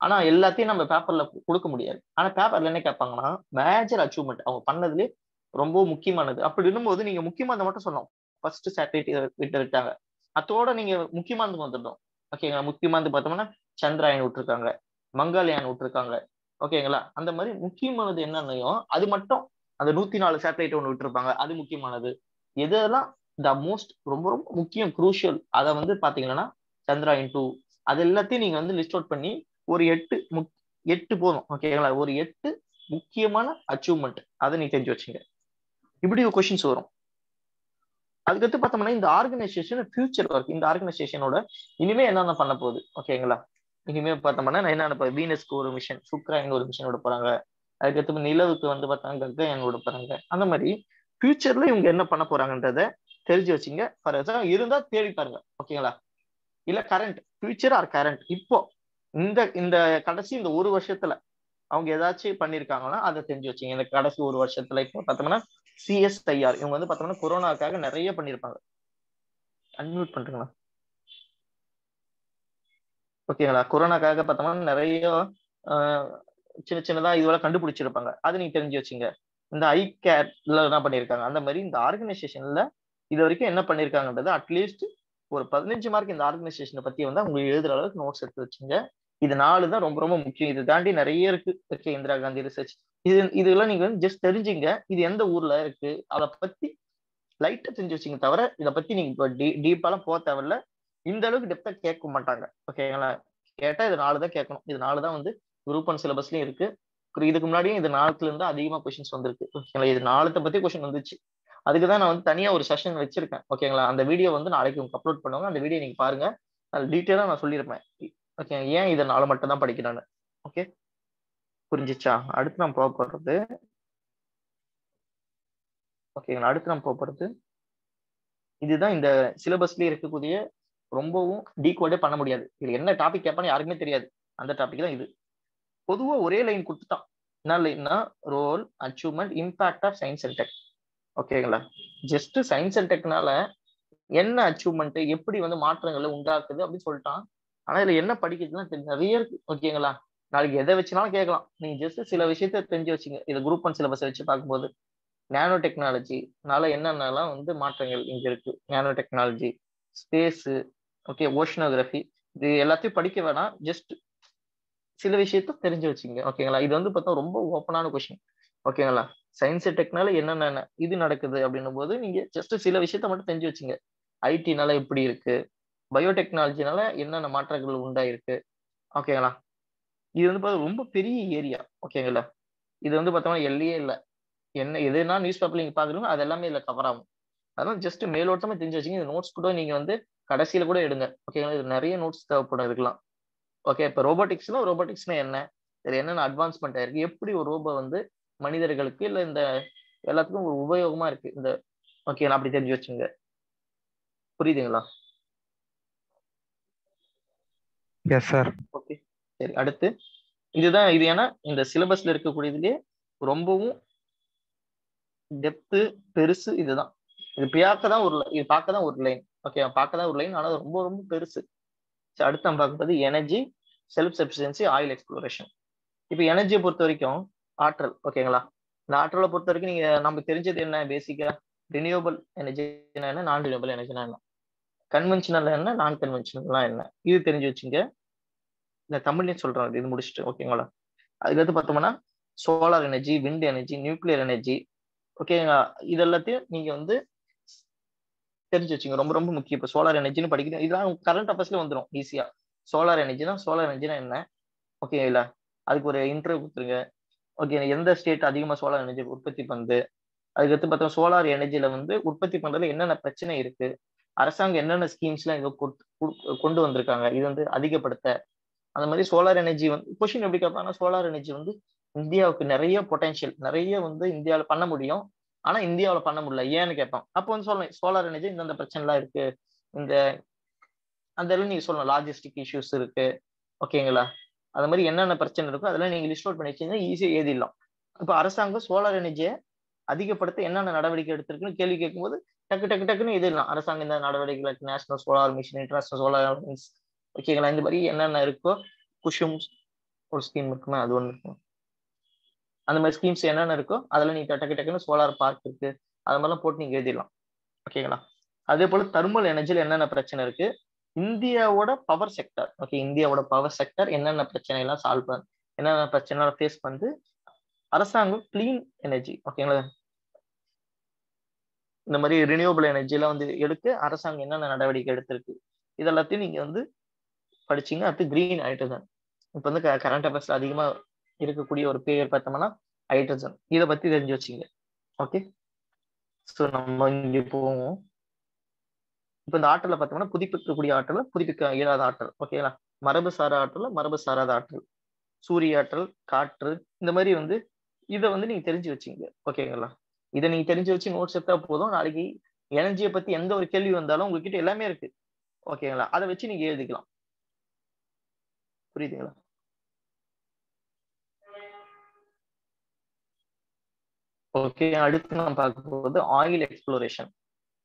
ஆனா எல்லாத்தையும் நம்ம பேப்பர்ல கொடுக்க முடியாது. ஆனா பேப்பர்ல என்ன கேட்பாங்கன்னா மேஜர் அச்சீவ்மெண்ட் அவங்க பண்ணதுலேயே ரொம்ப முக்கியமானது. அப்படி இருக்கும்போது நீங்க முக்கியமானதை மட்டும் சொன்னோம் ஃபர்ஸ்ட் சேட்டலைட் விட்டு விட்டாங்க. அதோட நீங்க முக்கியமானது வந்துட்டோம் ஓகேங்களா? முக்கியமானது பார்த்தோம்னா சந்திராயன் விட்டுருக்காங்க. மங்காலயான் விட்டுருக்காங்க. ஓகேங்களா? அந்த மாதிரி முக்கியமானது என்னன்னையோ அது மட்டும் அந்த நூத்தி நாலு சேட்டலைட் ஒன்று விட்டுருப்பாங்க. அது முக்கியமானது. எதெல்லாம் த மோஸ்ட் ரொம்ப ரொம்ப முக்கியம் குரூஷியல் அதை வந்து பாத்தீங்கன்னா சந்திராயன் டூ அது எல்லாத்தையும் நீங்க வந்து லிஸ்ட் அவுட் பண்ணி ஒரு எட்டு முக் எட்டு போதும். ஓகேங்களா? ஒரு எட்டு முக்கியமான அச்சீவ்மெண்ட் அதை நீ தெரிஞ்சு வச்சுங்க. இப்படி ஒரு கொஷின்ஸ் வரும். அதுக்கடுத்து பார்த்தோம்னா இந்த ஆர்கனைசேஷன் ஃபியூச்சர் ஒர்க் இந்த ஆர்கனைசேஷனோட இனிமே என்னென்ன பண்ண போகுது? ஓகேங்களா? இனிமே பார்த்தோம்னா என்ன என்னென்ன வீனஸ்க்கு ஒரு மிஷன் சுக்ராயன் ஒரு மிஷன் விட போறாங்க. அதுக்கடுத்து நிலவுக்கு வந்து பார்த்தாங்க கங்கயான் விட போறாங்க. அந்த மாதிரி ஃபியூச்சர்ல இவங்க என்ன பண்ண போறாங்கன்றத தெரிஞ்சு வச்சுங்க. ஃபார் எக்ஸாம்பிள் இருந்தா தேடி பாருங்க. ஓகேங்களா இல்ல கரண்ட் ஃபியூச்சர் ஆர் கரண்ட் இப்போ இந்த இந்த கடைசி இந்த ஒரு வருஷத்துல அவங்க ஏதாச்சும் பண்ணிருக்காங்கன்னா அதை தெரிஞ்சு வச்சுங்க. இந்த கடைசி ஒரு வருஷத்துல இப்போ பார்த்தோம்னா சிஎஸ்ஐஆர் இவங்க வந்து பார்த்தோம்னா கொரோனாக்காக நிறைய பண்ணிருப்பாங்க. அன்மியூட் பண்றீங்களா ஓகேங்களா கொரோனாக்காக பார்த்தோம்னா நிறைய சின்ன சின்னதா இதோட கண்டுபிடிச்சிருப்பாங்க. அது நீங்க தெரிஞ்சு வச்சுங்க. இந்த ஐ கேர்ல என்ன பண்ணிருக்காங்க? அந்த மாதிரி இந்த ஆர்கனைசேஷன்ல இது வரைக்கும் என்ன பண்ணிருக்காங்கன்றது அட்லீஸ்ட் ஒரு பதினஞ்சு மார்க் இந்த ஆர்கனைசேஷனை பத்தி வந்து உங்களுக்கு எழுதுற அளவுக்கு நோட்ஸ் எடுத்து வச்சுங்க. இது நாலு தான் ரொம்ப ரொம்ப முக்கியம். இது தாண்டி நிறைய இருக்கு. ஓகே இந்திரா காந்தி ரிசர்ச் இது இதெல்லாம் நீங்க வந்து ஜஸ்ட் தெரிஞ்சுங்க. இது எந்த ஊர்ல இருக்கு? அதை பத்தி லைட்டா தெரிஞ்சு வச்சுங்க தவிர இதை பத்தி நீங்க இப்போ டீ டீப்பாலாம் போக தேவையில்ல. இந்த அளவுக்கு டெப்தா கேட்க மாட்டாங்க. ஓகேங்களா கேட்டா இது நாலு தான் கேட்கணும். இது நாலு தான் வந்து குரூப் ஒன் சிலபஸ்லயும் இருக்கு. இதுக்கு முன்னாடியும் இது நாலுல இருந்து அதிகமா கொஸ்டின்ஸ் வந்திருக்கு. ஓகேங்களா இது நாலுத்தை பத்தி கொஸ்டின் வந்துச்சு. அதுக்கு தான் நான் வந்து தனியா ஒரு செஷன் வச்சிருக்கேன். ஓகேங்களா அந்த வீடியோ வந்து நாளைக்கு உங்களுக்கு அப்லோட் பண்ணுவாங்க. அந்த வீடியோ நீங்க பாருங்க. அது டீட்டெயிலாக நான் சொல்லியிருப்பேன் ஓகே ஏன் இதை நாலு மட்டும் தான் படிக்கிறான்னு? ஓகே புரிஞ்சிச்சா? அடுத்து நான் போக ஓகேங்களா அடுத்து நான் போக இதுதான் இந்த சிலபஸ்லேயே இருக்கக்கூடிய ரொம்பவும் டீகோடே பண்ண முடியாது. இது என்ன டாபிக் கேட்பான்னு யாருக்குமே தெரியாது. அந்த டாபிக் தான் இது. பொதுவா ஒரே லைன் கொடுத்துட்டான். என்ன லைன்னா role achievement impact of science and tech ஓகேங்களா ஜஸ்ட் சயின்ஸ் அண்ட் டெக்னால என்ன அச்சீவ்மெண்ட் எப்படி வந்து மாற்றங்களை உண்டாக்குது அப்படின்னு சொல்லிட்டான். ஆனா இதுல என்ன படிக்கிறதுலாம் தெரி- நிறைய இருக்கு. ஓகேங்களா நாளைக்கு எதை வச்சுனாலும் கேட்கலாம். நீங்க ஜஸ்ட் சில விஷயத்த தெரிஞ்சு வச்சுங்க. இது குரூப் ஒன் சிலபஸ் வச்சு பார்க்கும்போது நேனோ டெக்னாலஜினால என்னென்னலாம் வந்து மாற்றங்கள் இங்க இருக்கு? Nano technology space okay oceanography இது எல்லாத்தையும் படிக்க வேணாம். ஜஸ்ட் சில விஷயத்த தெரிஞ்சு வச்சுங்க ஓகேங்களா இது வந்து பார்த்தா ரொம்ப ஓப்பனான கொஷின் ஓகேங்களா சயின்ஸ் டெக்னால என்னென்ன இது நடக்குது அப்படின்னும் போது நீங்க ஜஸ்ட் சில விஷயத்த மட்டும் தெரிஞ்சு வச்சுங்க. ஐடினால எப்படி இருக்கு? பயோடெக்னாலஜினால என்னென்ன மாற்றங்கள் உண்டாயிருக்கு? ஓகேங்களா இது வந்து பார்த்தா ரொம்ப பெரிய ஏரியா ஓகேங்களா இது வந்து பார்த்தோம்னா எல்லையே இல்லை. என்ன எதுனா நியூஸ் பேப்பர்ல நீங்க பாக்குறீங்களோ அது எல்லாமே இதுல கவர் ஆகும். அதனால ஜஸ்ட் மேலோட்டமா தெரிஞ்சு வச்சுங்க இந்த நோட்ஸ் கூட நீங்க வந்து கடைசியில கூட எடுங்க. ஓகேங்களா இது நிறைய நோட்ஸ் தேவைப்படும் இருக்கலாம் ஓகே இப்போ ரோபோட்டிக்ஸ்னா ரோபோட்டிக்ஸ்னா என்ன? இது என்னென்ன அட்வான்ஸ்மெண்ட் ஆயிருக்கு எப்படி ஒரு ரோபோ வந்து மனிதர்களுக்கு இல்ல இந்த எல்லாத்துக்கும் ஒரு உபயோகமா இருக்கு? இந்த ஓகே அப்படி தெரிஞ்சு வச்சுங்க புரியுதுங்களா? எஸ் சார் ஓகே சரி அடுத்து. இதுதான் இது ஏன்னா இந்த சிலபஸ்ல இருக்கக்கூடியதுலயே ரொம்பவும் டெப்த்து பெருசு இதுதான். இது பியாக்க தான் ஒரு இது பார்க்க தான் ஒரு லைன் ஓகே பார்க்க தான் ஒரு லைன் ஆனால் ரொம்ப ரொம்ப பெருசு. அடுத்து நம்ம பார்க்கும்போது energy self sufficiency oil exploration இப்போ எனர்ஜியை பொறுத்த வரைக்கும் ஆற்றல் ஓகேங்களா இந்த ஆற்றலை பொறுத்த வரைக்கும் நீங்க நம்ம தெரிஞ்சது என்ன? பேசிக்கா ரினியூவபிள் எனர்ஜினா என்ன? நான் ரினியூவபிள் எனர்ஜினா என்ன? கன்வென்ஷனல் என்ன? நான் கன்வென்ஷனல்லாம் என்ன? இது தெரிஞ்சு வச்சுங்க. இந்த தமிழ்லேயும் சொல்றேன் இது முடிச்சுட்டு ஓகேங்களா அதுக்கடுத்து பார்த்தோம்னா solar energy wind energy nuclear energy ஓகேங்களா இது எல்லாத்தையும் நீங்க வந்து தெரிஞ்சு வச்சுங்க ரொம்ப ரொம்ப முக்கியம். இப்போ சோலார் எனர்ஜின்னு படிக்கிறேன் இதெல்லாம் கரண்ட் அஃபேர்ஸ்ல வந்துடும் ஈஸியா சோலார் எனர்ஜினா சோலார் எனர்ஜினா என்ன? ஓகே இல்ல? அதுக்கு ஒரு இன்டர்வியூ கொடுத்துருங்க. ஓகே எந்த ஸ்டேட் அதிகமாக சோலார் எனர்ஜி உற்பத்தி பண்ணுது? அதுக்கடுத்து பார்த்தா சோலார் எனர்ஜியில வந்து உற்பத்தி பண்றதுல என்னென்ன பிரச்சனை இருக்கு? அரசாங்கம் என்னென்ன ஸ்கீம்ஸ்லாம் இங்கே கொண்டு வந்திருக்காங்க? இது வந்து அதிகப்படுத்த. அந்த மாதிரி சோலார் எனர்ஜி வந்து கொஷின் எப்படி கேட்பாங்கன்னா சோலார் எனர்ஜி வந்து இந்தியாவுக்கு நிறைய பொட்டன்ஷியல் நிறைய வந்து இந்தியாவில் பண்ண முடியும். ஆனா இந்தியாவில் பண்ண முடியல. ஏன்னு கேட்பான் அப்போ வந்து சொல்லணும் சோலார் எனர்ஜி இந்தந்த பிரச்சனைலாம் இருக்கு. இந்த அந்த எல்லாம் நீங்க சொல்லணும் லாஜிஸ்டிக் இஷ்யூஸ் இருக்கு. ஓகேங்களா அது மாதிரி என்னென்ன பிரச்சனை இருக்கோ அதெல்லாம் நீங்க லிஸ்ட் அவுட் பண்ணி வச்சீங்கன்னா ஈஸியாக எழுதிடலாம். இப்போ அரசாங்கம் சோலார் எனர்ஜியை அதிகப்படுத்த என்னென்ன நடவடிக்கை எடுத்திருக்குன்னு கேள்வி கேட்கும்போது டக்கு டக்கு டக்குன்னு எழுதிடலாம். அரசாங்கம் இந்த நடவடிக்கைகளுக்கு national solar mission international solar ஓகேங்களா இந்த மாதிரி என்னென்ன இருக்கோ குஷும் ஒரு ஸ்கீம் இருக்குமா அது ஒன்று இருக்கும் அந்த மாதிரி ஸ்கீம்ஸ் என்னென்ன இருக்கோ அதில் நீங்க டக்கு டக்குன்னு சோலார் பார்க் இருக்கு அது மாதிரிலாம் போட்டு நீங்க எழுதிடலாம். ஓகேங்களா அதே போல தர்மல் எனர்ஜியில் என்னென்ன பிரச்சனை இருக்கு? இந்தியாவோட பவர் செக்டர் ஓகே இந்தியாவோட பவர் செக்டர் என்னென்ன பிரச்சனை எல்லாம் சால்வ் பண்ண என்னென்ன பிரச்சனை ஃபேஸ் பண்ணுது அரசாங்கம் கிளீன் எனர்ஜி ஓகேங்களா இந்த மாதிரி ரினியூவபிள் எனர்ஜிலாம் வந்து எடுக்க அரசாங்கம் என்னென்ன நடவடிக்கை எடுத்திருக்கு? இதெல்லாத்தையும் நீங்க வந்து படிச்சீங்க அடுத்து கிரீன் ஹைட்ரஜன் இப்போ வந்து கரண்ட் அஃபேர்ஸ்ல அதிகமா இருக்கக்கூடிய ஒரு பேர் பார்த்தோம்னா ஹைட்ரஜன் இதை பத்தி தெரிஞ்சு வச்சுங்க ஓகே ஸோ நம்ம இங்கே போவோம். இப்போ இந்த ஆற்றலை பார்த்தோம்னா புதுப்பிக்கக்கூடிய ஆற்றல் புதுப்பிக்க இயலாத ஆற்றல். ஓகேங்களா மரபு சாரா ஆற்றல் மரபு சாராத ஆற்றல். சூரிய ஆற்றல் காற்று இந்த மாதிரி வந்து இதை வந்து நீங்க தெரிஞ்சு வச்சுங்க ஓகேங்களா இதை நீங்க தெரிஞ்சு வச்சு நோட்ஸ் எடுத்தா போதும். நாளைக்கு எனர்ஜியை பத்தி எந்த ஒரு கேள்வி வந்தாலும் உங்ககிட்ட எல்லாமே இருக்கு. ஓகேங்களா அதை வச்சு நீங்க எழுதிக்கலாம். புரியுதுங்களா? ஓகே அடுத்து நம்ம பார்க்க போகிறது ஆயில் எக்ஸ்ப்ளோரேஷன்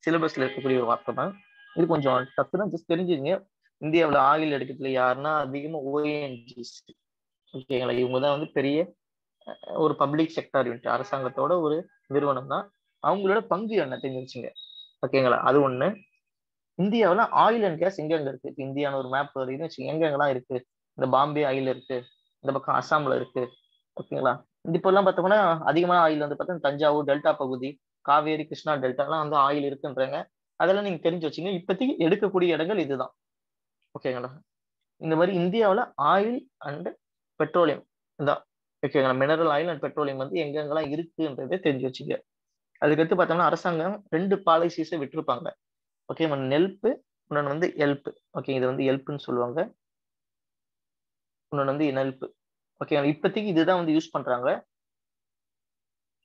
சிலபஸ்ல இருக்கக்கூடிய ஒரு வார்த்தை தான். இது கொஞ்சம் டஃப் தான் ஜஸ்ட் தெரிஞ்சுங்க இந்தியாவில் ஆயில் எடுக்கிறதுல யாருன்னா அதிகமாக ஓஎன்ஜிசி ஓகேங்களா இவங்க தான் வந்து பெரிய ஒரு பப்ளிக் செக்டார் யூனிட் அரசாங்கத்தோட ஒரு நிறுவனம் தான். அவங்களோட பங்கு என்ன தெரிஞ்சுங்க ஓகேங்களா அது ஒண்ணு. இந்தியாவில் ஆயில் அண்ட் கேஸ் எங்கெங்க இருக்கு? இப்போ இந்தியான்னு ஒரு மேப் வருதுன்னு வச்சுங்க எங்கெங்கெல்லாம் இருக்கு? இந்த பாம்பே ஆயில் இருக்கு. இந்த பக்கம் அசாம்ல இருக்கு. ஓகேங்களா இந்த இப்பெல்லாம் பார்த்தோம்னா அதிகமான ஆயில் வந்து பார்த்தா தஞ்சாவூர் டெல்டா பகுதி காவேரி கிருஷ்ணா டெல்டாலாம் வந்து ஆயில் இருக்குன்றாங்க. அதெல்லாம் நீங்க தெரிஞ்சு வச்சுங்க இப்போதைக்கு எடுக்கக்கூடிய இடங்கள் இதுதான். ஓகேங்களா? இந்த மாதிரி இந்தியாவில் ஆயில் அண்ட் பெட்ரோலியம் இதான். ஓகேங்களா? மினரல் ஆயில் அண்ட் பெட்ரோலியம் வந்து எங்கெங்கெல்லாம் இருக்குன்றதை தெரிஞ்சு வச்சுக்க அதுக்கடுத்து பார்த்தோம்னா அரசாங்கம் ரெண்டு பாலிசிஸை விட்டுருப்பாங்க. ஓகே நெல்ப்பு இன்னொன்று வந்து எல்ப்பு. ஓகே இது வந்து எல்ப்புன்னு சொல்லுவாங்க. இன்னொன்று வந்து நெல்ப்பு. ஓகேங்களா இப்போதைக்கு இதுதான் வந்து யூஸ் பண்ணுறாங்க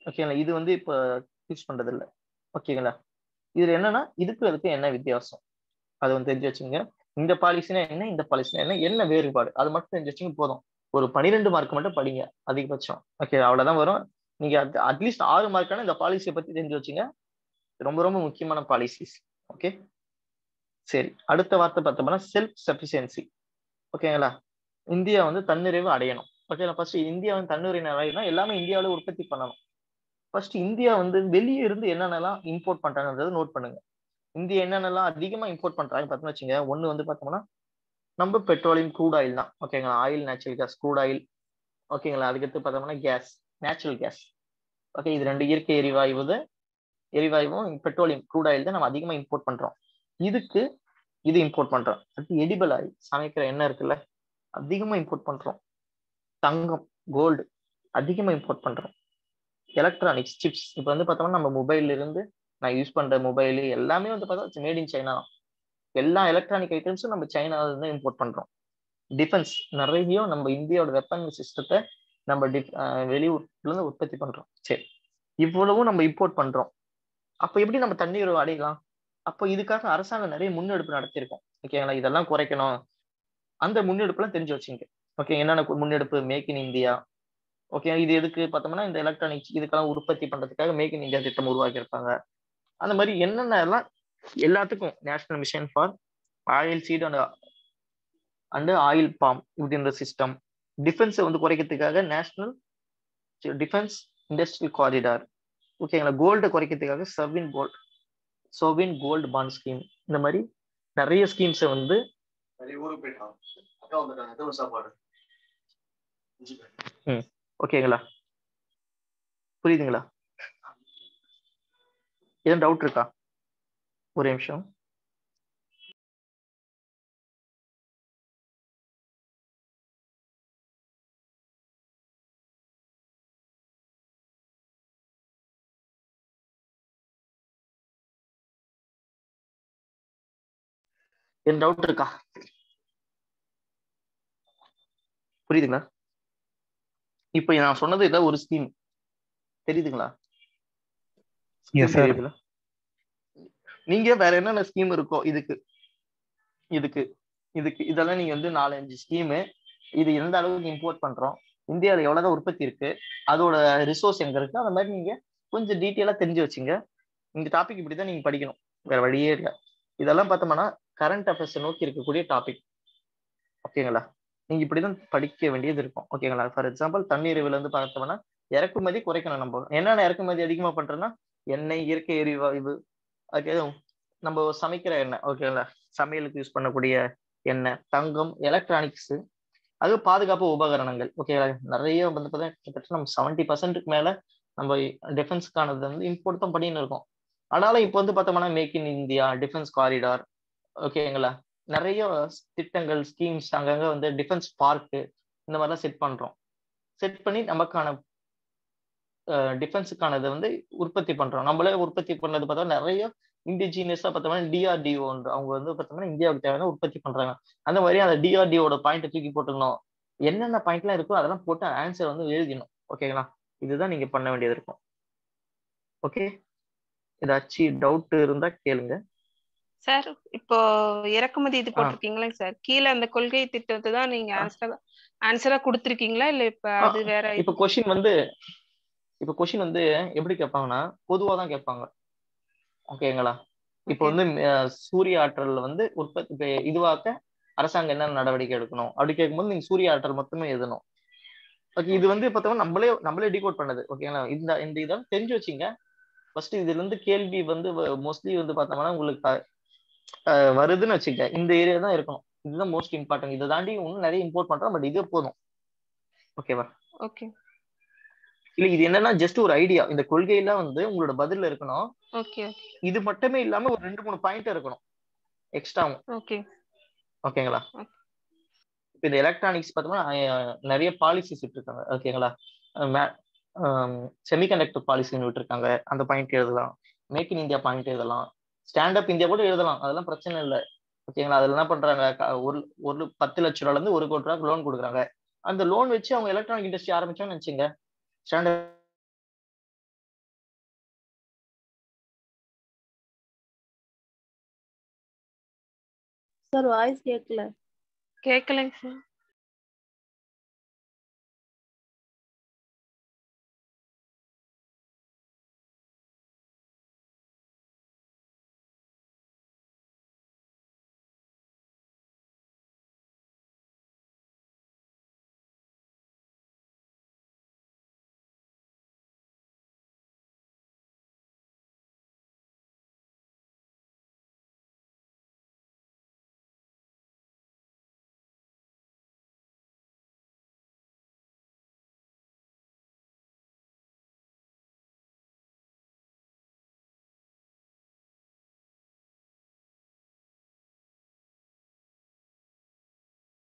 ஓகேங்களா இது வந்து இப்போ யூஸ் பண்ணுறதில்ல இல்லை ஓகேங்களா இதில் என்னன்னா இதுக்கு அதுக்கு என்ன வித்தியாசம்? அது வந்து தெரிஞ்சு வச்சுங்க இந்த பாலிசினா என்ன? இந்த பாலிசினா என்ன? என்ன வேறுபாடு? அது மட்டும் தெரிஞ்சு வச்சுங்க போதும். ஒரு பன்னிரெண்டு மார்க் மட்டும் படிங்க அதிகபட்சம். ஓகே அவ்வளோதான் வரும். நீங்க அட்லீஸ்ட் ஆறு மார்க்கான இந்த பாலிசியை பத்தி தெரிஞ்சு வச்சுங்க. ரொம்ப ரொம்ப முக்கியமான பாலிசிஸ் ஓகே சரி. அடுத்த வார்த்தை பார்த்தோம்னா செல்ஃப் சஃபிஷியன்சி ஓகேங்களா இந்தியா வந்து தன்னிறைவு அடையணும். ஓகேங்களா ஃபர்ஸ்ட் இந்தியா வந்து தன்னிறைவு அடையணும் எல்லாமே இந்தியாவில உற்பத்தி பண்ணணும். ஃபர்ஸ்ட் இந்தியா வந்து வெளியே இருந்து என்னென்னலாம் இம்போர்ட் பண்றாங்கன்றத நோட் பண்ணுங்க. இந்தியா என்னென்னலாம் அதிகமாக இம்போர்ட் பண்றாங்க பார்த்தோம்னு வச்சுங்க ஒன்று வந்து பார்த்தோம்னா நம்ம பெட்ரோலியம் க்ரூட் ஆயில் தான். ஓகேங்களா oil natural gas crude oil ஓகேங்களா அதுக்கடுத்து பார்த்தோம்னா கேஸ் நேச்சுரல் கேஸ் ஓகே இது ரெண்டு இயற்கை எரிவாயு எரிவாயுவும் பெட்ரோலியம் க்ரூட் ஆயில் தான் நம்ம அதிகமாக இம்போர்ட் பண்றோம். இதுக்கு இது இம்போர்ட் பண்றோம். அடுத்து எடிபிள் ஆயில் சமைக்கிற எண்ணெய் இருக்குல்ல அதிகமாக இம்போர்ட் பண்றோம். தங்கம் கோல்டு அதிகமாக இம்போர்ட் பண்ணுறோம் எலக்ட்ரானிக்ஸ் சிப்ஸ் இப்போ வந்து பார்த்தோம்னா நம்ம மொபைல்ல இருந்து நான் யூஸ் பண்ணுற மொபைலு எல்லாமே வந்து பார்த்தா மேட் இன் சைனா எல்லா எலக்ட்ரானிக் ஐட்டம்ஸும் நம்ம சைனாவில் இருந்து இம்போர்ட் பண்ணுறோம் டிஃபென்ஸ் நிறைய நம்ம இந்தியாவோட வெப்பன் சிஸ்டத்தை நம்ம டிஃப் வெளியூர்லேருந்து உற்பத்தி பண்ணுறோம் சரி. இவ்வளவும் நம்ம இம்போர்ட் பண்ணுறோம் அப்போ எப்படி நம்ம தண்ணீர் அடையலாம்? அப்போ இதுக்காக அரசாங்கம் நிறைய முன்னெடுப்பு நடத்தியிருக்கோம். ஓகேங்களா? இதெல்லாம் குறைக்கணும். அந்த முன்னெடுப்புலாம் தெரிஞ்சு வச்சுங்க. ஓகே என்னென்ன முன்னெடுப்பு? மேக் இன் இந்தியா ஓகே இது எதுக்கு பார்த்தோம்னா இந்த எலக்ட்ரானிக்ஸ் இதுக்கெல்லாம் உற்பத்தி பண்றதுக்காக மேக் இன் இந்தியா திட்டம் உருவாக்கியிருப்பாங்க அந்த மாதிரி என்னென்ன எல்லாம் எல்லாத்துக்கும் national mission for oil seed and and oil palm இப்படின்ற சிஸ்டம் டிஃபென்ஸை வந்து குறைக்கிறதுக்காக நேஷனல் டிஃபென்ஸ் இண்டஸ்ட்ரியல் காரிடார் ஓகேங்களா கோல்டை குறைக்கிறதுக்காக sovereign gold sovereign gold bond scheme இந்த மாதிரி நிறைய ஸ்கீம்ஸை வந்து நிறைய ஊருக்கு போயிட்டான் அக்கா வந்துட்டாங்க. சாப்பாடு ஓகேங்களா? புரியுதுங்களா? எதுவும் டவுட் இருக்கா? ஒரு நிமிஷம். என் டவுட் இருக்கா? புரியுதுங்களா? இப்ப நான் சொன்னது ஏதாவது ஒரு ஸ்கீம் தெரியுதுங்களா? நீங்க வேற என்னென்ன ஸ்கீம் இருக்கோ இதுக்கு இதுக்கு இதுக்கு இதெல்லாம் நீங்க வந்து நாலஞ்சு ஸ்கீமு இது எந்த அளவுக்கு இம்போர்ட் பண்றோம் இந்தியாவில் எவ்வளவுதான் உற்பத்தி இருக்கு அதோட ரிசோர்ஸ் எங்க இருக்கு அந்த மாதிரி நீங்க கொஞ்சம் டீட்டெயிலா தெரிஞ்சு வச்சுங்க. இந்த டாபிக் இப்படிதான் நீங்க படிக்கணும் வேற வழியே இல்லை. இதெல்லாம் பார்த்தோம்னா கரண்ட் அஃபேர்ஸ் நோக்கி இருக்கக்கூடிய டாபிக் ஓகேங்களா நீங்க இப்படிதான் படிக்க வேண்டியது இருக்கும். ஓகேங்களா ஃபார் எக்ஸாம்பிள் தண்ணீர்ல இருந்து பார்த்தோம்னா இறக்குமதி குறைக்கணும் நம்ம. என்னென்ன இறக்குமதி அதிகமா பண்றோம்னா எண்ணெய் இயற்கை எரிவாயு ஓகே நம்ம சமைக்கிற எண்ணெய் ஓகேங்களா சமையலுக்கு யூஸ் பண்ணக்கூடிய எண்ணெய் தங்கம் எலக்ட்ரானிக்ஸ் அது பாதுகாப்பு உபகரணங்கள் ஓகேங்களா நிறைய வந்து பார்த்தீங்கன்னா கிட்டத்தட்ட நம்ம செவன்டி பர்சன்ட்டுக்கு மேல நம்ம டிஃபென்ஸ்க்கானது வந்து இம்போர்ட் தான் பண்ணின்னு இருக்கோம். ஆனாலும் இப்போ வந்து பார்த்தோம்னா make in India defence corridor ஓகேங்களா நிறைய திட்டங்கள் ஸ்கீம்ஸ் அங்கங்க வந்து டிஃபென்ஸ் பார்க்கு இந்த மாதிரிலாம் செட் பண்றோம். செட் பண்ணி நமக்கான டிஃபென்ஸுக்கானதை வந்து உற்பத்தி பண்றோம். நம்மளே உற்பத்தி பண்ணது பார்த்தா நிறைய இண்டிஜினியஸா பார்த்தோம்னா டிஆர்டிஓன்ற அவங்க வந்து பார்த்தோம்னா இந்தியாவுக்கு தேவையான உற்பத்தி பண்றாங்க. அந்த மாதிரி அந்த டிஆர்டிஓட பாயிண்ட்டை தூக்கி போட்டுக்கணும். என்னென்ன பாயிண்ட்லாம் இருக்கோ அதெல்லாம் போட்டு ஆன்சர் வந்து எழுதிடணும். ஓகேங்களா இதுதான் நீங்க பண்ண வேண்டியது இருக்கும். ஓகே ஏதாச்சும் டவுட் இருந்தா கேளுங்க. சார் இப்போ இறக்குமதி இது போட்டிருக்கீங்களா சார் கீழே அந்த கொள்கை திட்டத்தை தான் நீங்க ஆன்சரா ஆன்சரா கொடுத்துருக்கீங்களா? இல்ல இப்ப அது வேற இப்ப கொஸ்டின் வந்து இப்ப கொஸ்டின் வந்து எப்படி கேட்பாங்கன்னா பொதுவா தான் கேட்பாங்க. ஓகேங்களா இப்போ வந்து சூரிய ஆற்றல் வந்து உற்பத்தி இப்ப இதுவாக்க அரசாங்கம் என்னென்ன நடவடிக்கை எடுக்கணும்? அப்படி கேட்கும்போது நீங்க சூரிய ஆற்றல் மட்டுமே எழுதணும் ஓகே இது வந்து பார்த்தோம்னா நம்மளே நம்மளே டிகோட் பண்ணது. ஓகேங்களா இந்த இந்த இதெல்லாம் தெரிஞ்சு வச்சுங்க. ஃபர்ஸ்ட் இதுல இருந்து கேள்வி வந்து மோஸ்ட்லி வந்து பார்த்தோம்னா உங்களுக்கு வருதுன்னு வச்சுக்க இந்த ஏரியா தான் இருக்கணும். இதுதான் மோஸ்ட் இம்பார்ட்டன்ட் இதை தாண்டி இன்னும் நிறைய இம்போர்ட் பண்றோம் பட் இது போதும். ஓகேவா ஓகே இல்ல இது என்னன்னா ஜஸ்ட் ஒரு ஐடியா இந்த கொள்கையில வந்து உங்களோட பதில் இருக்கணும். ஓகே இது மட்டுமே இல்லாம ஒரு ரெண்டு மூணு பாயிண்ட் இருக்கணும். எக்ஸ்ட்ராவும் ஓகே ஓகேங்களா. இப்ப இந்த எலக்ட்ரானிக்ஸ் பார்த்தோம்னா நிறைய பாலிசிஸ் விட்டுருக்காங்க. ஓகேங்களா செமிகண்டக்டர் பாலிசின்னு விட்டுருக்காங்க. அந்த பாயிண்ட் எழுதலாம். மேக் இன் இந்தியா பாயிண்ட் எழுதலாம். ஸ்டாண்ட் அப் இந்தியா கூட எழுதலாம். அதெல்லாம் பிரச்சனை இல்லை. ஓகேங்களா அதுல என்ன பண்றாங்க? ஒரு ஒரு பத்து லட்ச ரூபால இருந்து ஒரு கோடி ரூபாய்க்கு லோன் கொடுக்குறாங்க. அந்த லோன் வச்சு அவங்க எலக்ட்ரானிக் இண்டஸ்ட்ரி ஆரம்பிச்சோம்னு வச்சுங்க ஸ்டாண்டர்ட் சார் வாய்ஸ் கேட்கல கேட்கலைங்க சார்